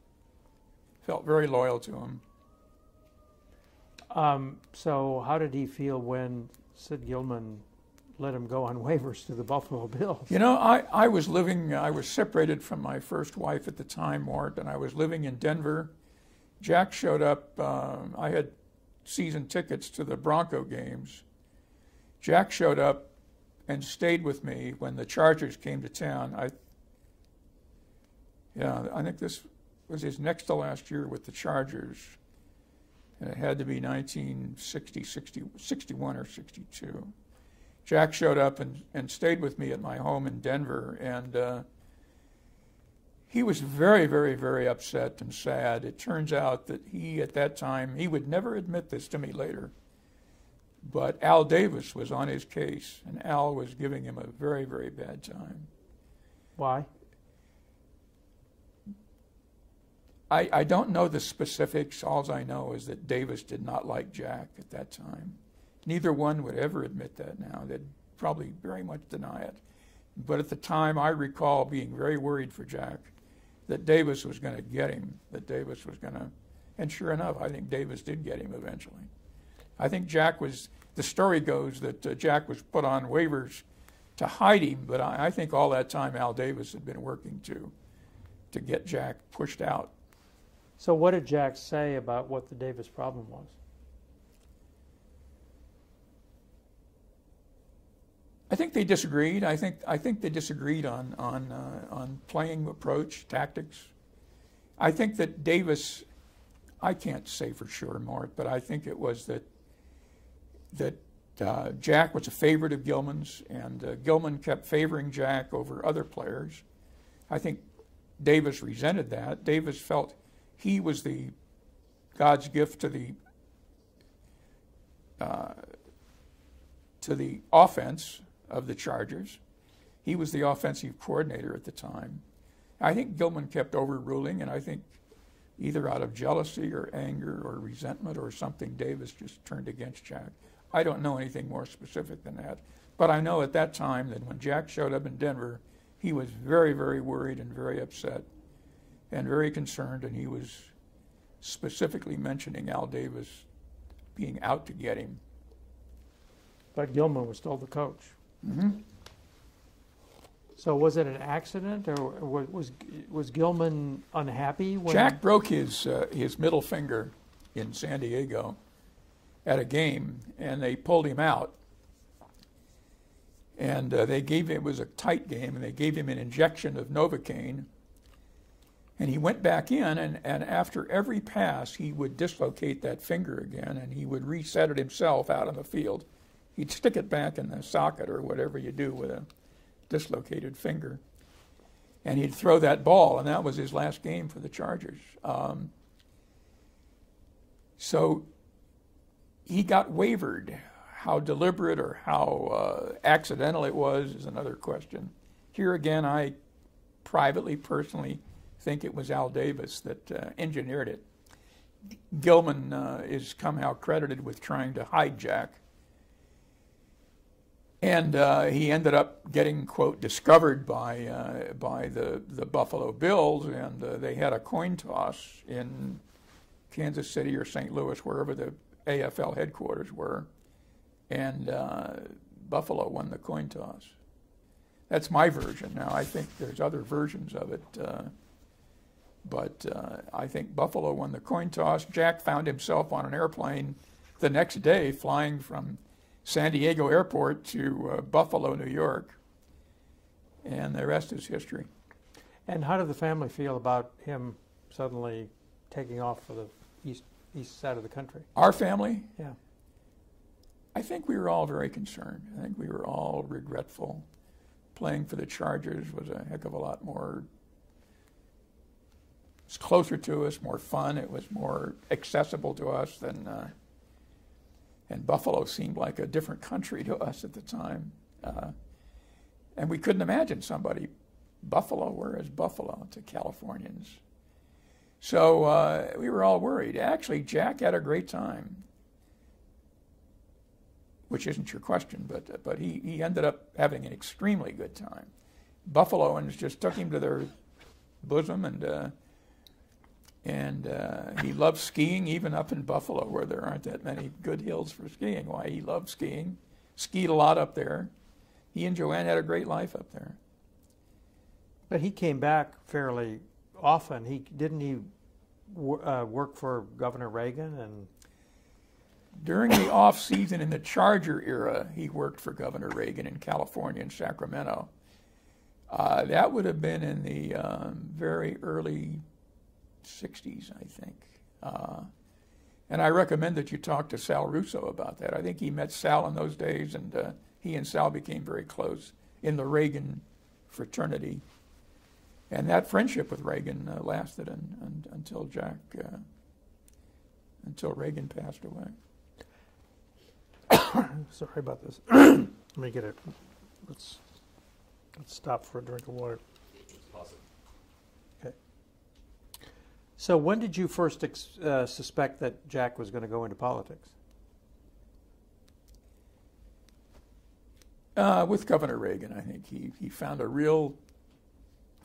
Felt very loyal to him. Um, so, how did he feel when Sid Gilman let him go on waivers to the Buffalo Bills? You know, I, I was living, I was separated from my first wife at the time, Mort, and I was living in Denver Jack showed up. Um, I had season tickets to the Bronco games. Jack showed up and stayed with me when the Chargers came to town. I, yeah, I think this was his next to last year with the Chargers. And it had to be 1960, 60, 61 or 62. Jack showed up and, and stayed with me at my home in Denver. And uh, he was very, very, very upset and sad. It turns out that he, at that time, he would never admit this to me later, but Al Davis was on his case, and Al was giving him a very, very bad time. Why? I, I don't know the specifics. All I know is that Davis did not like Jack at that time. Neither one would ever admit that now. They'd probably very much deny it. But at the time, I recall being very worried for Jack that Davis was going to get him, that Davis was going to, and sure enough, I think Davis did get him eventually. I think Jack was, the story goes that uh, Jack was put on waivers to hide him, but I, I think all that time Al Davis had been working to, to get Jack pushed out. So what did Jack say about what the Davis problem was? I think they disagreed. I think I think they disagreed on on uh, on playing approach, tactics. I think that Davis, I can't say for sure, Mort, but I think it was that that uh, Jack was a favorite of Gilman's, and uh, Gilman kept favoring Jack over other players. I think Davis resented that. Davis felt he was the God's gift to the uh, to the offense of the Chargers. He was the offensive coordinator at the time. I think Gilman kept overruling, and I think either out of jealousy or anger or resentment or something, Davis just turned against Jack. I don't know anything more specific than that. But I know at that time that when Jack showed up in Denver, he was very, very worried and very upset and very concerned, and he was specifically mentioning Al Davis being out to get him. But Gilman was still the coach. Mm-hmm. So was it an accident, or wa- was was Gilman unhappy when Jack broke his uh, his middle finger in San Diego at a game, and they pulled him out. And uh, they gave him, it was a tight game, and they gave him an injection of Novocaine. And he went back in, and, and after every pass, he would dislocate that finger again, and he would reset it himself out on the field. He'd stick it back in the socket or whatever you do with a dislocated finger. And he'd throw that ball, and that was his last game for the Chargers. Um, so he got wavered. How deliberate or how uh, accidental it was is another question. Here again, I privately, personally think it was Al Davis that uh, engineered it. Gilman uh, is somehow credited with trying to hijack. And uh, he ended up getting, quote, discovered by, uh, by the, the Buffalo Bills, and uh, they had a coin toss in Kansas City or St. Louis, wherever the AFL headquarters were, and uh, Buffalo won the coin toss. That's my version. Now, I think there's other versions of it, uh, but uh, I think Buffalo won the coin toss. Jack found himself on an airplane the next day flying from San Diego Airport to uh, Buffalo, New York, and the rest is history. And how did the family feel about him suddenly taking off for the east east side of the country? Our family, Yeah. I think we were all very concerned. I think we were all regretful. Playing for the Chargers was a heck of a lot more. It's closer to us, more fun. It was more accessible to us than. Uh, and Buffalo seemed like a different country to us at the time, uh, and we couldn't imagine somebody Buffalo. Where is Buffalo to Californians? So uh, we were all worried. Actually, Jack had a great time which isn't your question, but but he, he ended up having an extremely good time. Buffaloans just took him to their bosom, and uh, and uh, he loved skiing even up in Buffalo, where there aren't that many good hills for skiing. Why he loved skiing, skied a lot up there. He and Joanne had a great life up there. But he came back fairly often. He didn't he uh, work for Governor Reagan and During the off season in the Charger era, he worked for Governor Reagan in California in Sacramento. Uh, that would have been in the um, very early 60s, I think. Uh, and I recommend that you talk to Sal Russo about that. I think he met Sal in those days, and uh, he and Sal became very close in the Reagan fraternity. And that friendship with Reagan uh, lasted un, un, until Jack, uh, until Reagan passed away. sorry about this. Let me get it. Let's let's stop for a drink of water. So when did you first uh, suspect that Jack was going to go into politics? Uh, with Governor Reagan, I think he, he found a real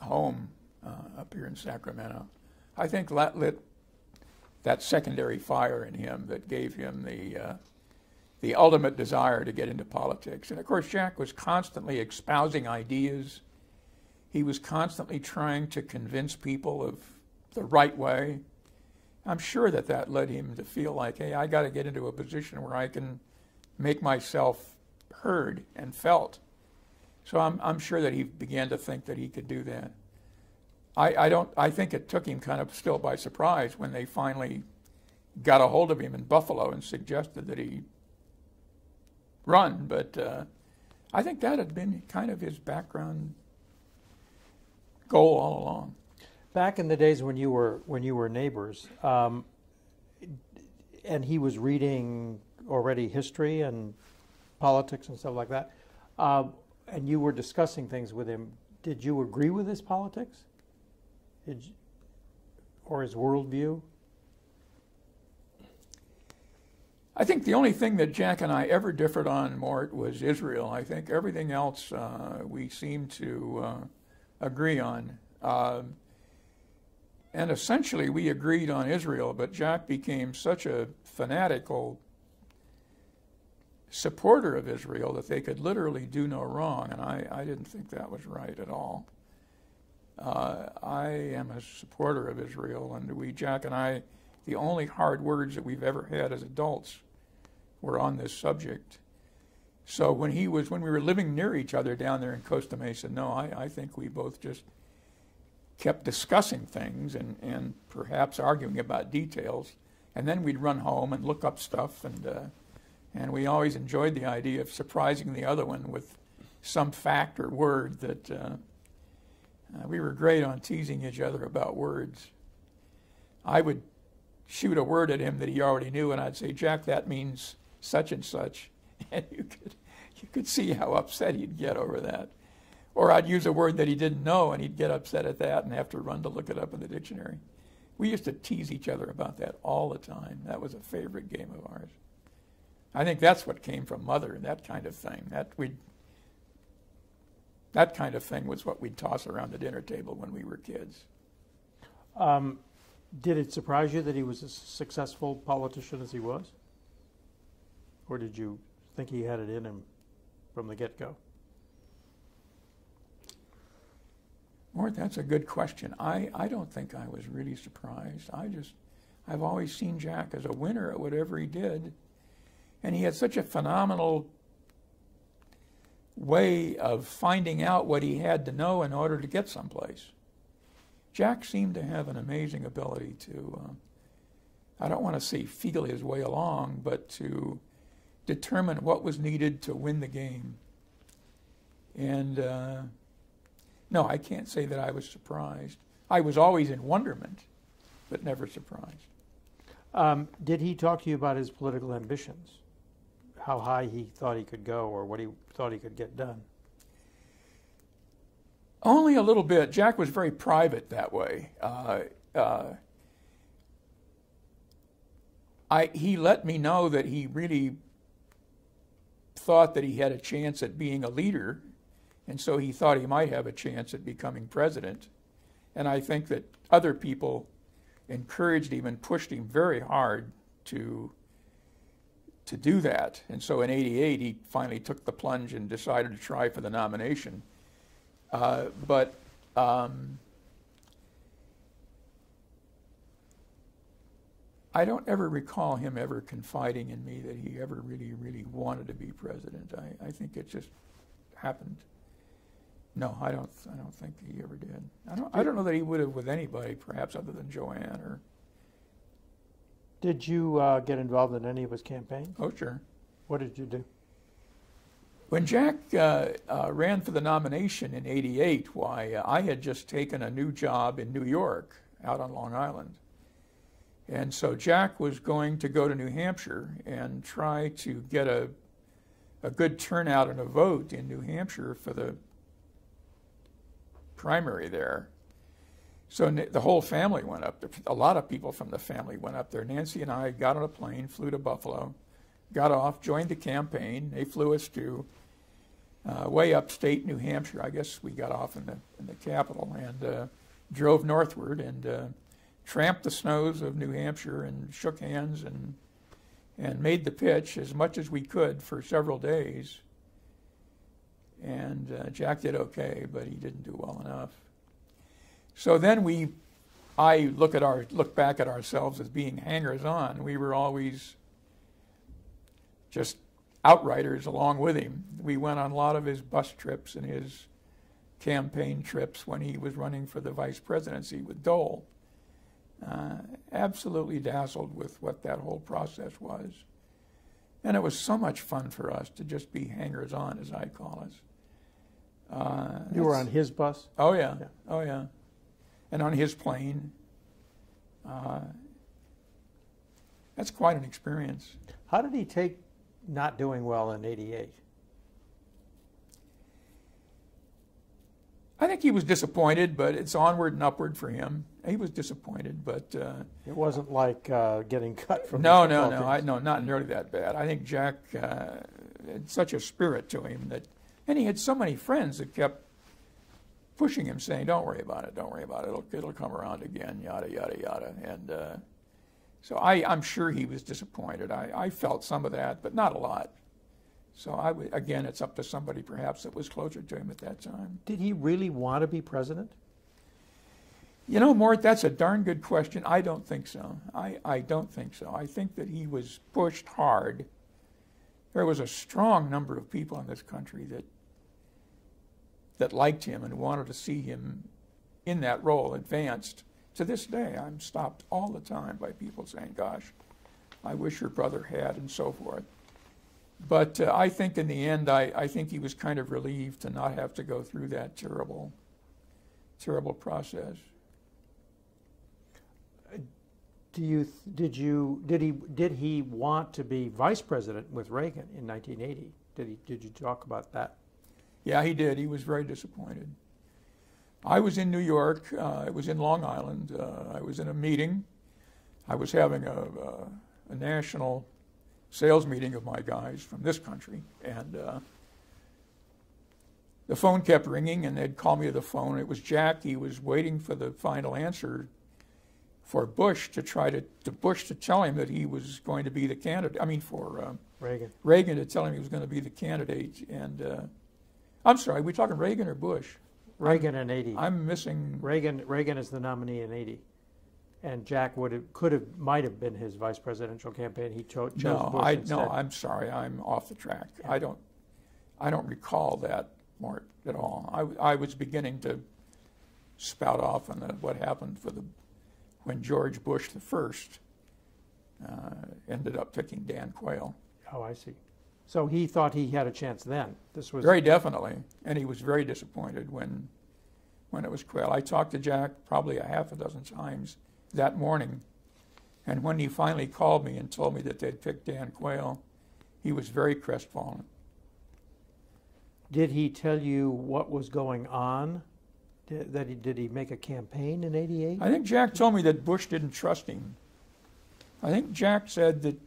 home uh, up here in Sacramento. I think that lit that secondary fire in him that gave him the uh, the ultimate desire to get into politics. And of course, Jack was constantly espousing ideas. He was constantly trying to convince people of the right way. I'm sure that that led him to feel like, hey, I got to get into a position where I can make myself heard and felt. So I'm, I'm sure that he began to think that he could do that. I, I don't. I think it took him kind of still by surprise when they finally got a hold of him in Buffalo and suggested that he run. But uh, I think that had been kind of his background goal all along. Back in the days when you were when you were neighbors, um, and he was reading already history and politics and stuff like that, um, and you were discussing things with him. Did you agree with his politics? You, or his worldview? I think the only thing that Jack and I ever differed on, Mort, was Israel. I think everything else uh, we seem to uh, agree on. Uh, and essentially, we agreed on Israel, but Jack became such a fanatical supporter of Israel that they could literally do no wrong, and I, I didn't think that was right at all. Uh, I am a supporter of Israel, and we, Jack and I, the only hard words that we've ever had as adults were on this subject. So when he was, when we were living near each other down there in Costa Mesa, no, I, I think we both just kept discussing things and, and perhaps arguing about details. And then we'd run home and look up stuff, and uh, and we always enjoyed the idea of surprising the other one with some fact or word that uh, uh, we were great on teasing each other about words. I would shoot a word at him that he already knew, and I'd say, Jack, that means such and such. And you could, you could see how upset he'd get over that. Or I'd use a word that he didn't know, and he'd get upset at that and have to run to look it up in the dictionary. We used to tease each other about that all the time. That was a favorite game of ours. I think that's what came from mother, and that kind of thing. That we that kind of thing was what we'd toss around the dinner table when we were kids. Um, did it surprise you that he was as successful politician as he was? Or did you think he had it in him from the get go? Mort, that's a good question. I, I don't think I was really surprised. I just, I've always seen Jack as a winner at whatever he did. And he had such a phenomenal way of finding out what he had to know in order to get someplace. Jack seemed to have an amazing ability to, uh, I don't want to say feel his way along, but to determine what was needed to win the game. And uh, no, I can't say that I was surprised. I was always in wonderment, but never surprised. Um, did he talk to you about his political ambitions? How high he thought he could go or what he thought he could get done? Only a little bit. Jack was very private that way. Uh, uh, I, he let me know that he really thought that he had a chance at being a leader, and so he thought he might have a chance at becoming president. And I think that other people encouraged him and pushed him very hard to to do that. And so in 88, he finally took the plunge and decided to try for the nomination. Uh, but um, I don't ever recall him ever confiding in me that he ever really, really wanted to be president. I, I think it just happened. No, I don't. I don't think he ever did. I don't. I don't know that he would have with anybody, perhaps other than Joanne or Did you uh, get involved in any of his campaigns? Oh, sure. What did you do? When Jack uh, uh, ran for the nomination in '88, why uh, I had just taken a new job in New York, out on Long Island, and so Jack was going to go to New Hampshire and try to get a a good turnout and a vote in New Hampshire for the primary there. So the whole family went up there. A lot of people from the family went up there. Nancy and I got on a plane, flew to Buffalo, got off, joined the campaign. They flew us to uh, way upstate New Hampshire. I guess we got off in the in the capital and uh, drove northward and uh, tramped the snows of New Hampshire and shook hands and and made the pitch as much as we could for several days. And uh, Jack did okay, but he didn't do well enough. So then we, I look at our look back at ourselves as being hangers on. We were always just outriders along with him. We went on a lot of his bus trips and his campaign trips when he was running for the vice presidency with Dole. Uh, absolutely dazzled with what that whole process was. And it was so much fun for us to just be hangers on, as I call us. Uh, You were on his bus? Oh yeah. Yeah. oh yeah, and on his plane. Uh, that's quite an experience. How did he take not doing well in 88? I think he was disappointed, but it's onward and upward for him. He was disappointed, but uh, It wasn't like uh, getting cut from no, the no, no, I, no, not nearly that bad. I think Jack uh, had such a spirit to him that, and he had so many friends that kept pushing him, saying, "Don't worry about it, don't worry about it. It'll, it'll come around again." Yada yada yada, and uh, so I, I'm sure he was disappointed. I, I felt some of that, but not a lot. So I again, it's up to somebody perhaps that was closer to him at that time. Did he really want to be president? You know, Mort, that's a darn good question. I don't think so. I, I don't think so. I think that he was pushed hard. There was a strong number of people in this country that that liked him and wanted to see him in that role advanced. To this day, I'm stopped all the time by people saying, "Gosh, I wish your brother had," and so forth. But uh, I think in the end, I, I think he was kind of relieved to not have to go through that terrible, terrible process. Do you did you did he did he want to be vice president with Reagan in 1980? Did he did you talk about that? Yeah, he did. He was very disappointed. I was in New York. Uh, I was in Long Island. Uh, I was in a meeting. I was having a, a, a national sales meeting of my guys from this country, and uh, the phone kept ringing, and they'd call me to the phone. It was Jack. He was waiting for the final answer for Bush to try to, to Bush to tell him that he was going to be the candidate. I mean, for uh, Reagan. Reagan to tell him he was going to be the candidate, and uh, I'm sorry, are we talking Reagan or Bush? Reagan in 80. I'm missing. Reagan Reagan is the nominee in 80. And Jack would have could have might have been his vice presidential campaign. He cho- chose No, Bush I instead. no, I'm sorry, I'm off the track. I don't, I don't recall that at all. I, I was beginning to spout off on the, what happened for the when George Bush the first uh, ended up picking Dan Quayle. oh, I see. So he thought he had a chance then. This was Very definitely, and he was very disappointed when, when it was Quayle. I talked to Jack probably a half a dozen times that morning, and when he finally called me and told me that they'd picked Dan Quayle, he was very crestfallen. Did he tell you what was going on? Did, that he did he make a campaign in 88? I think Jack told me that Bush didn't trust him. I think Jack said that.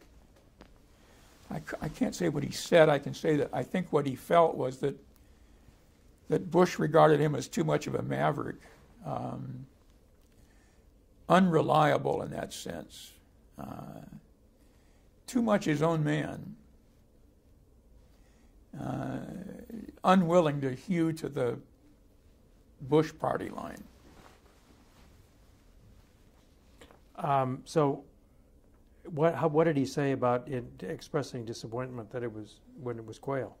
I, I can't say what he said. I can say that I think what he felt was that that Bush regarded him as too much of a maverick, um, unreliable in that sense, uh, too much his own man, uh, unwilling to hew to the Bush party line. Um, so, what how, what did he say about it, expressing disappointment that it was when it was Quayle?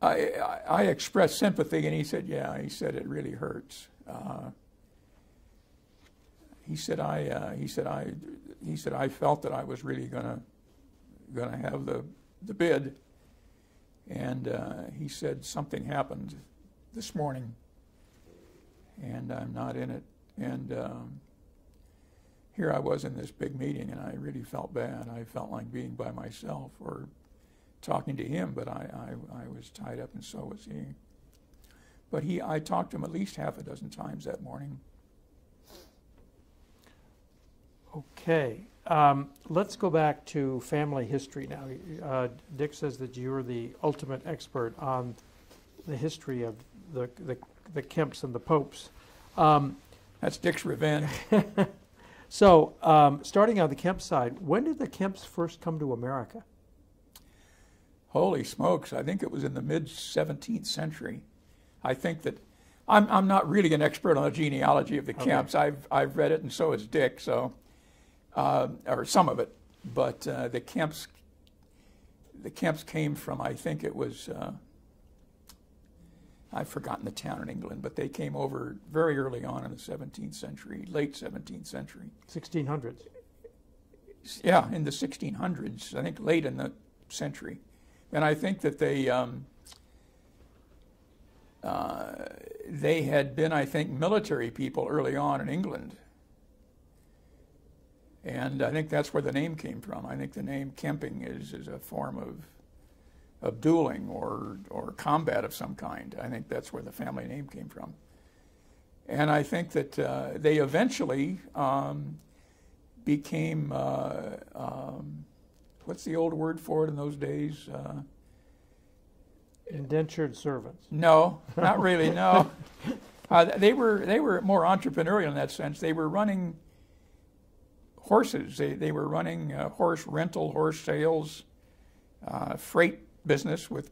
I, I, I expressed sympathy, and he said, "Yeah." He said, "It really hurts." Uh, he said, "I." Uh, he said, "I." He said, "I felt that I was really gonna gonna have the the bid." And uh, he said something happened this morning, and I'm not in it. And um, here I was in this big meeting, and I really felt bad. I felt like being by myself, or talking to him, but I, I, I was tied up and so was he. But he, I talked to him at least half a dozen times that morning. Okay, um, let's go back to family history now. Uh, Dick says that you're the ultimate expert on the history of the, the, the Kemps and the Popes. Um, That's Dick's revenge. so, um, starting on the Kemp side, when did the Kemps first come to America? Holy smokes, I think it was in the mid 17th century. I think that I'm, I'm not really an expert on the genealogy of the Okay. Kemps. I've, I've read it, and so has Dick, so, uh, or some of it. But uh, the camps, the Kemps came from, I think it was, uh, I've forgotten the town in England, but they came over very early on in the 17th century, late 17th century. 1600s. Yeah, in the 1600s, I think late in the century. And I think that they um, uh, they had been, I think, military people early on in England. And I think that's where the name came from. I think the name Kemping is, is a form of of dueling or or combat of some kind. I think that's where the family name came from. And I think that uh, they eventually um, became uh, um, what's the old word for it in those days? Uh, Indentured servants. no, not really. No, uh, they were they were more entrepreneurial in that sense. They were running horses. They they were running uh, horse rental, horse sales, uh, freight business with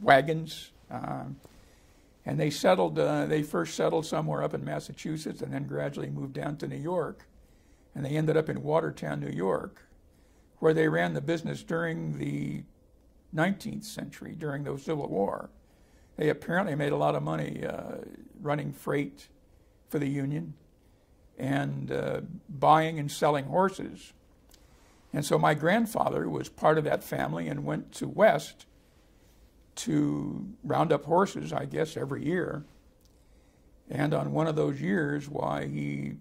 wagons, um, and they settled. Uh, they first settled somewhere up in Massachusetts, and then gradually moved down to New York, and they ended up in Watertown, New York, where they ran the business during the 19th century during the Civil War. They apparently made a lot of money uh, running freight for the Union and uh, buying and selling horses. And so my grandfather was part of that family and went to West to round up horses, I guess, every year. And on one of those years, why he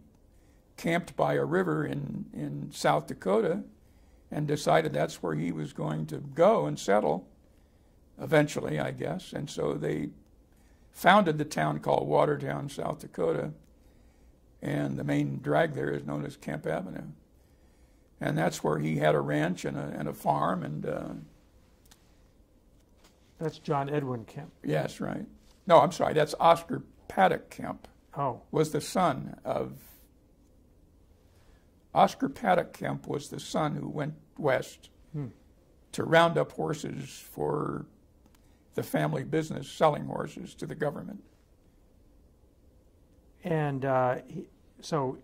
camped by a river in, in South Dakota and decided that's where he was going to go and settle eventually, I guess. And so they founded the town called Watertown, South Dakota. And the main drag there is known as Kemp Avenue. And that's where he had a ranch and a, and a farm. And uh, That's John Edwin Kemp. yes, right. No, I'm sorry, that's Oscar Paddock Kemp, Oh, was the son of. Oscar Paddock Kemp was the son who went west Hmm. to round up horses for the family business, selling horses to the government. And uh, he, so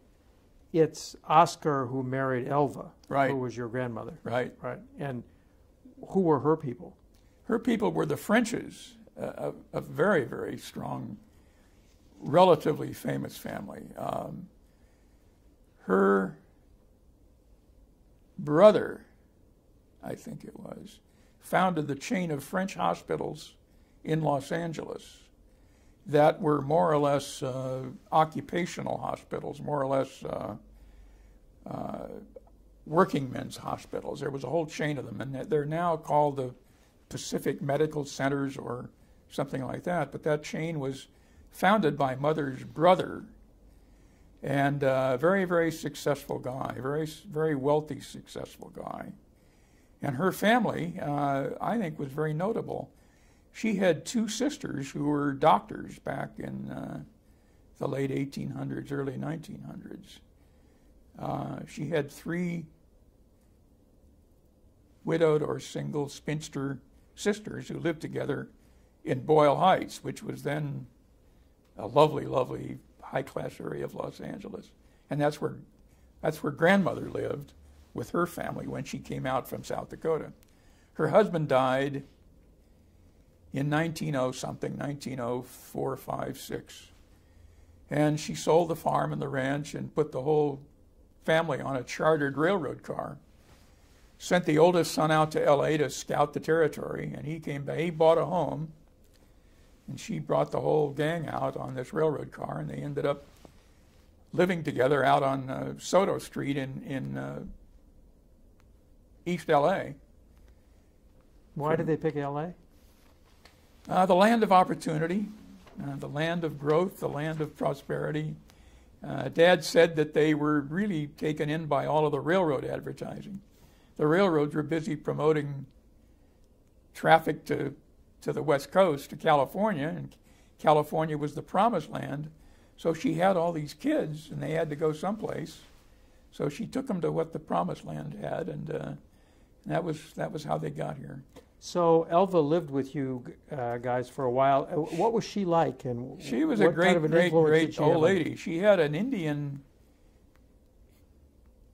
it's Oscar who married Elva, Right. who was your grandmother, Right. right? And who were her people? Her people were the Frenches, a, a, a very, very strong, relatively famous family. Um, her brother, I think it was, founded the chain of French hospitals in Los Angeles that were more or less uh, occupational hospitals, more or less uh, uh, working men's hospitals. There was a whole chain of them, and they're now called the Pacific Medical Centers or something like that. But that chain was founded by Mother's brother, and a very, very successful guy, very, very wealthy, successful guy. And her family, uh, I think, was very notable. She had two sisters who were doctors back in uh, the late 1800s, early 1900s. Uh, she had three widowed or single spinster sisters who lived together in Boyle Heights, which was then a lovely, lovely high class area of Los Angeles. And that's where that's where grandmother lived with her family when she came out from South Dakota. Her husband died in 190 something, 1904, 5, 6. And she sold the farm and the ranch and put the whole family on a chartered railroad car. Sent the oldest son out to LA to scout the territory, and he came back. He bought a home, and she brought the whole gang out on this railroad car, and they ended up living together out on uh, Soto Street in, in uh, East LA. Why did they pick L.A.? Uh, the land of opportunity, uh, the land of growth, the land of prosperity, Uh, Dad said that they were really taken in by all of the railroad advertising. The railroads were busy promoting traffic to, to the West Coast, to California, and California was the promised land. So she had all these kids, and they had to go someplace. So she took them to what the promised land had, and, uh, and that was that was how they got here. So Elva lived with you uh, guys for a while. Uh, What was she like? And She was a great, kind of great, great old lady. She had an Indian.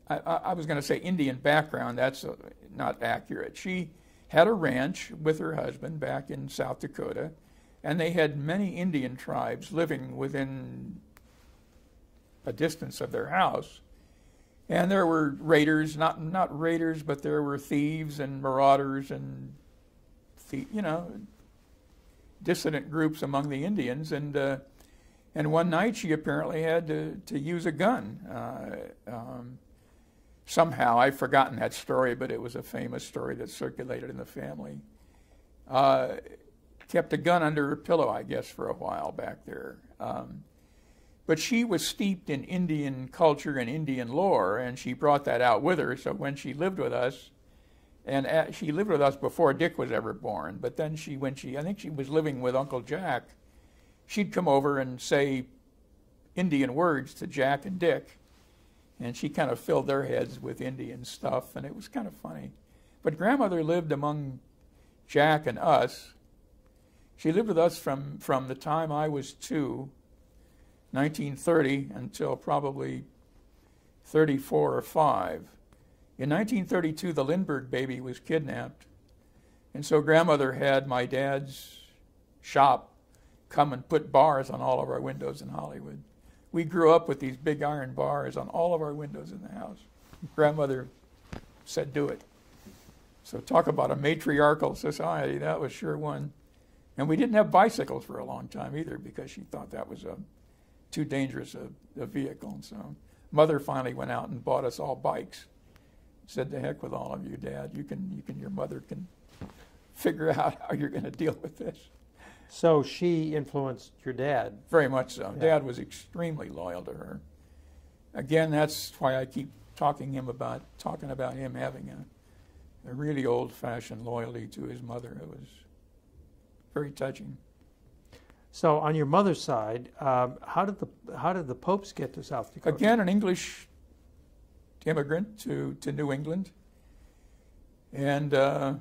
I, I, was going to say Indian background. That's uh, not accurate. She had a ranch with her husband back in South Dakota, and they had many Indian tribes living within a distance of their house. And there were raiders, not not raiders, but there were thieves and marauders and, you know, dissident groups among the Indians. And uh, and one night she apparently had to, to use a gun. Uh, um, somehow I've forgotten that story, but it was a famous story that circulated in the family. Uh, kept a gun under her pillow, I guess, for a while back there. Um, but she was steeped in Indian culture and Indian lore, and she brought that out with her. So when she lived with us, and at, she lived with us before Dick was ever born. But then she, when she, I think she was living with Uncle Jack, she'd come over and say Indian words to Jack and Dick, and she kind of filled their heads with Indian stuff, and it was kind of funny. But grandmother lived among Jack and us. She lived with us from, from the time I was two, 1930, until probably 34 or 5. In 1932, the Lindbergh baby was kidnapped, and so grandmother had my dad's shop come and put bars on all of our windows in Hollywood. We grew up with these big iron bars on all of our windows in the house. Grandmother said, do it. So talk about a matriarchal society. That was sure one. And we didn't have bicycles for a long time either because she thought that was a too dangerous a, a vehicle. And so mother finally went out and bought us all bikes. Said, "To heck with all of you, Dad. You can, you can, your mother can figure out how you're going to deal with this." So she influenced your dad. Very much so. Yeah. Dad was extremely loyal to her. Again, that's why I keep talking him about talking about him having a, a really old-fashioned loyalty to his mother. It was very touching. So on your mother's side, um, how did the how did the Popes get to South Dakota? Again, an English immigrant to, to New England. And uh,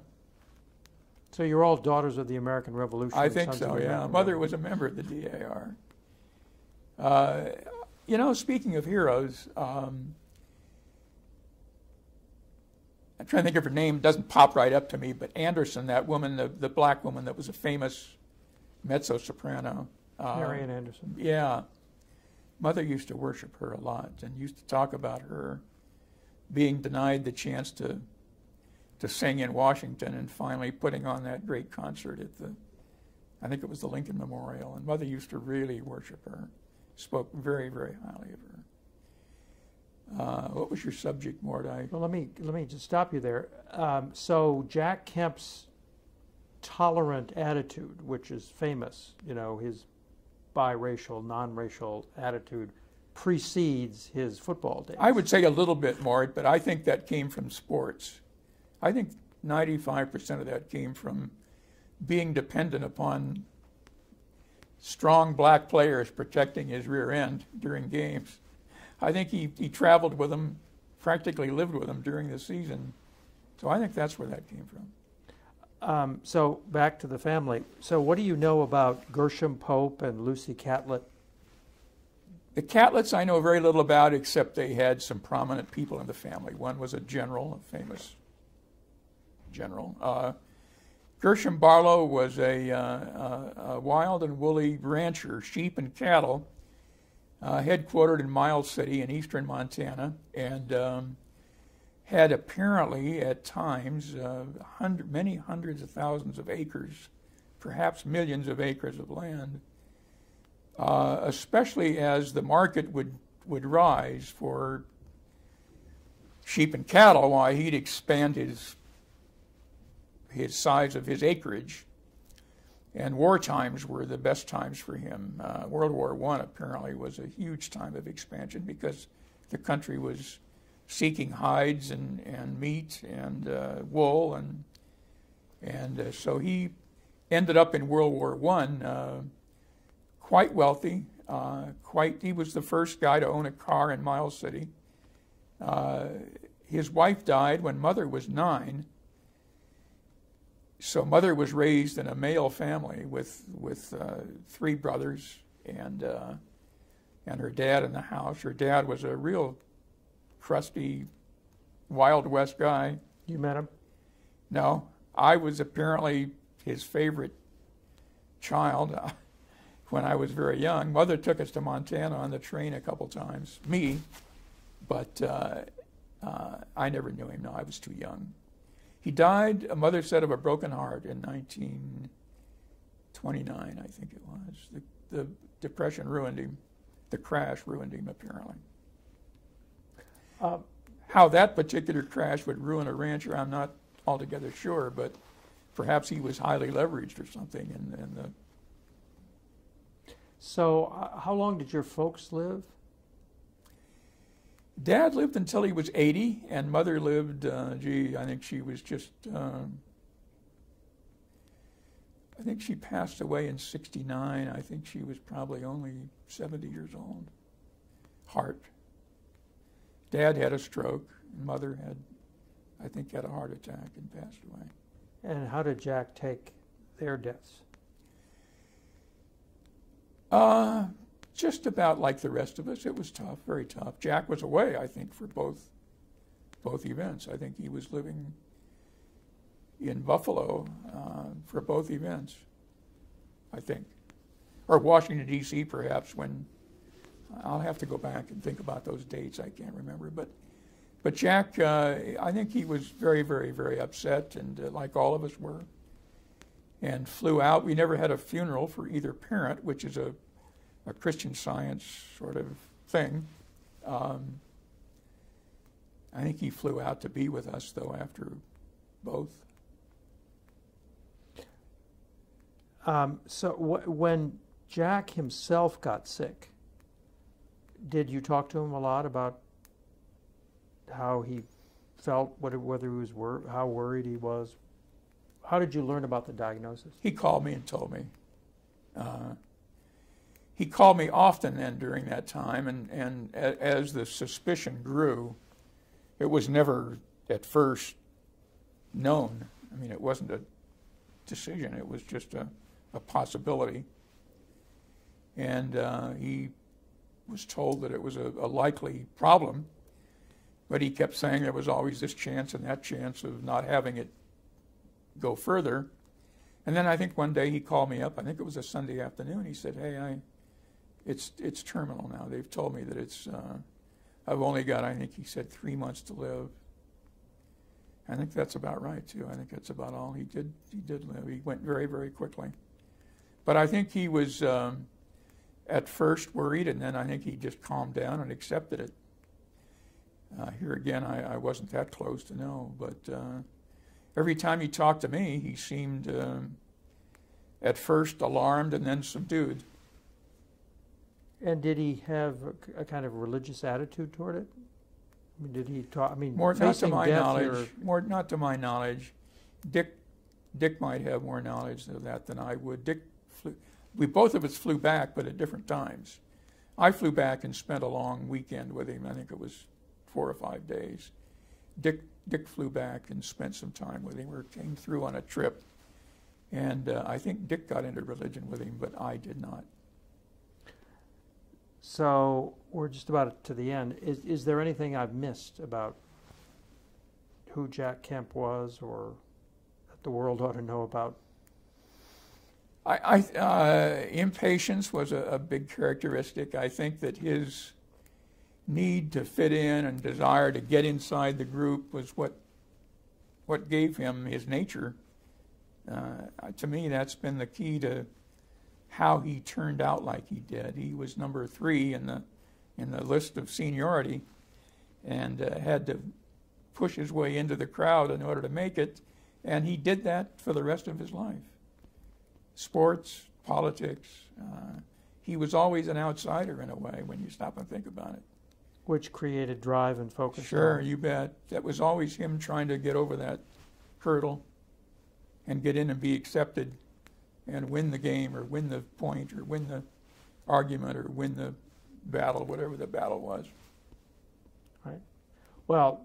So you're all daughters of the American Revolution. I think so, yeah. American Mother Revolution. was a member of the DAR. Uh, you know, speaking of heroes, um, I'm trying to think of her name. It doesn't pop right up to me, but Anderson, that woman, the, the black woman that was a famous mezzo soprano. Uh, Marian Anderson. Yeah. Mother used to worship her a lot and used to talk about her being denied the chance to to sing in Washington and finally putting on that great concert at the I think it was the Lincoln Memorial and mother used to really worship her. Spoke very, very highly of her. Uh, what was your subject, Mordai? Well, let me let me just stop you there. Um, so Jack Kemp's tolerant attitude, which is famous, you know, his biracial, non-racial attitude, precedes his football days. I would say a little bit more, but I think that came from sports. I think 95% of that came from being dependent upon strong black players protecting his rear end during games. I think he, he traveled with them, practically lived with them during the season. So I think that's where that came from. Um, so back to the family. So what do you know about Gershom Pope and Lucy Catlett? The Catletts I know very little about, except they had some prominent people in the family. One was a general, a famous general. Uh, Gershom Barlow was a, uh, uh, a wild and woolly rancher, sheep and cattle, uh, headquartered in Miles City in eastern Montana, and um, had apparently at times uh, hundred, many hundreds of thousands of acres, perhaps millions of acres of land uh, especially as the market would, would rise for sheep and cattle, why he'd expand his, his size of his acreage. and war times were the best times for him. Uh, World War One apparently was a huge time of expansion because the country was seeking hides and, and meat and uh, wool and and uh, so he ended up in World War One uh, quite wealthy. Uh, quite he was the first guy to own a car in Miles City. Uh, his wife died when mother was nine so mother was raised in a male family with with uh, three brothers and uh, and her dad in the house. Her dad was a real crusty, Wild West guy. You met him? No, I was apparently his favorite child when I was very young. Mother took us to Montana on the train a couple times, me, but uh, uh I never knew him. No, I was too young. He died, a mother said, of a broken heart in 1929, I think it was. The, the Depression ruined him. The crash ruined him, apparently. Uh, How that particular crash would ruin a rancher, I'm not altogether sure, but perhaps he was highly leveraged or something. And, and the so, uh, how long did your folks live? Dad lived until he was 80, and mother lived, uh, gee, I think she was just, um, I think she passed away in 69. I think she was probably only 70 years old. Heart. Dad had a stroke, and mother had, I think, had a heart attack and passed away. And how did Jack take their deaths? Uh, just about like the rest of us. It was tough, very tough. Jack was away, I think, for both both events. I think he was living in Buffalo uh, for both events. I think, or Washington D.C. perhaps. When I'll have to go back and think about those dates. I can't remember, but. But Jack, uh, I think he was very, very, very upset, and uh, like all of us were, and flew out. We never had a funeral for either parent, which is a a Christian science sort of thing. Um, I think he flew out to be with us, though, after both. Um, so wh- when Jack himself got sick, did you talk to him a lot about how he felt, whether, whether he was wor- how worried he was? How did you learn about the diagnosis? He called me and told me. Uh, he called me often then during that time, and, and as the suspicion grew, it was never at first known. I mean, it wasn't a decision, it was just a, a possibility. And uh, he was told that it was a, a likely problem, but he kept saying there was always this chance and that chance of not having it go further. And then I think one day he called me up, I think it was a Sunday afternoon, he said, Hey, I it's it's terminal now. They've told me that it's. Uh, I've only got, I think he said, three months to live. I think that's about right too. I think that's about all he did. He did live. He went very, very quickly. But I think he was um, at first worried, and then I think he just calmed down and accepted it. Uh, here again, I, I, wasn't that close to know, but uh, every time he talked to me, he seemed um, at first alarmed and then subdued. And did he have a, a kind of religious attitude toward it? I mean, did he talk? I mean, more not to my knowledge. Or... More not to my knowledge. Dick, Dick might have more knowledge of that than I would. Dick flew. We both of us flew back, but at different times. I flew back and spent a long weekend with him. I think it was four or five days. Dick Dick flew back and spent some time with him. or came through on a trip, and uh, I think Dick got into religion with him, but I did not. So we're just about to the end. Is, is there anything I've missed about who Jack Kemp was or that the world ought to know about? I, I uh, impatience was a, a, big characteristic. I think that his need to fit in and desire to get inside the group was what what gave him his nature. Uh, to me, that's been the key to how he turned out like he did. He was number three in the in the list of seniority, and uh, had to push his way into the crowd in order to make it, and he did that for the rest of his life. sports, politics. Uh, he was always an outsider in a way when you stop and think about it. Which created drive and focus. Sure, you bet. That was always him trying to get over that hurdle and get in and be accepted and win the game or win the point or win the argument or win the battle, whatever the battle was. Right. Well,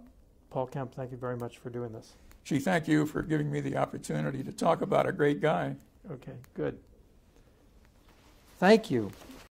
Paul Kemp, thank you very much for doing this. Gee, thank you for giving me the opportunity to talk about a great guy. Okay, good. Thank you.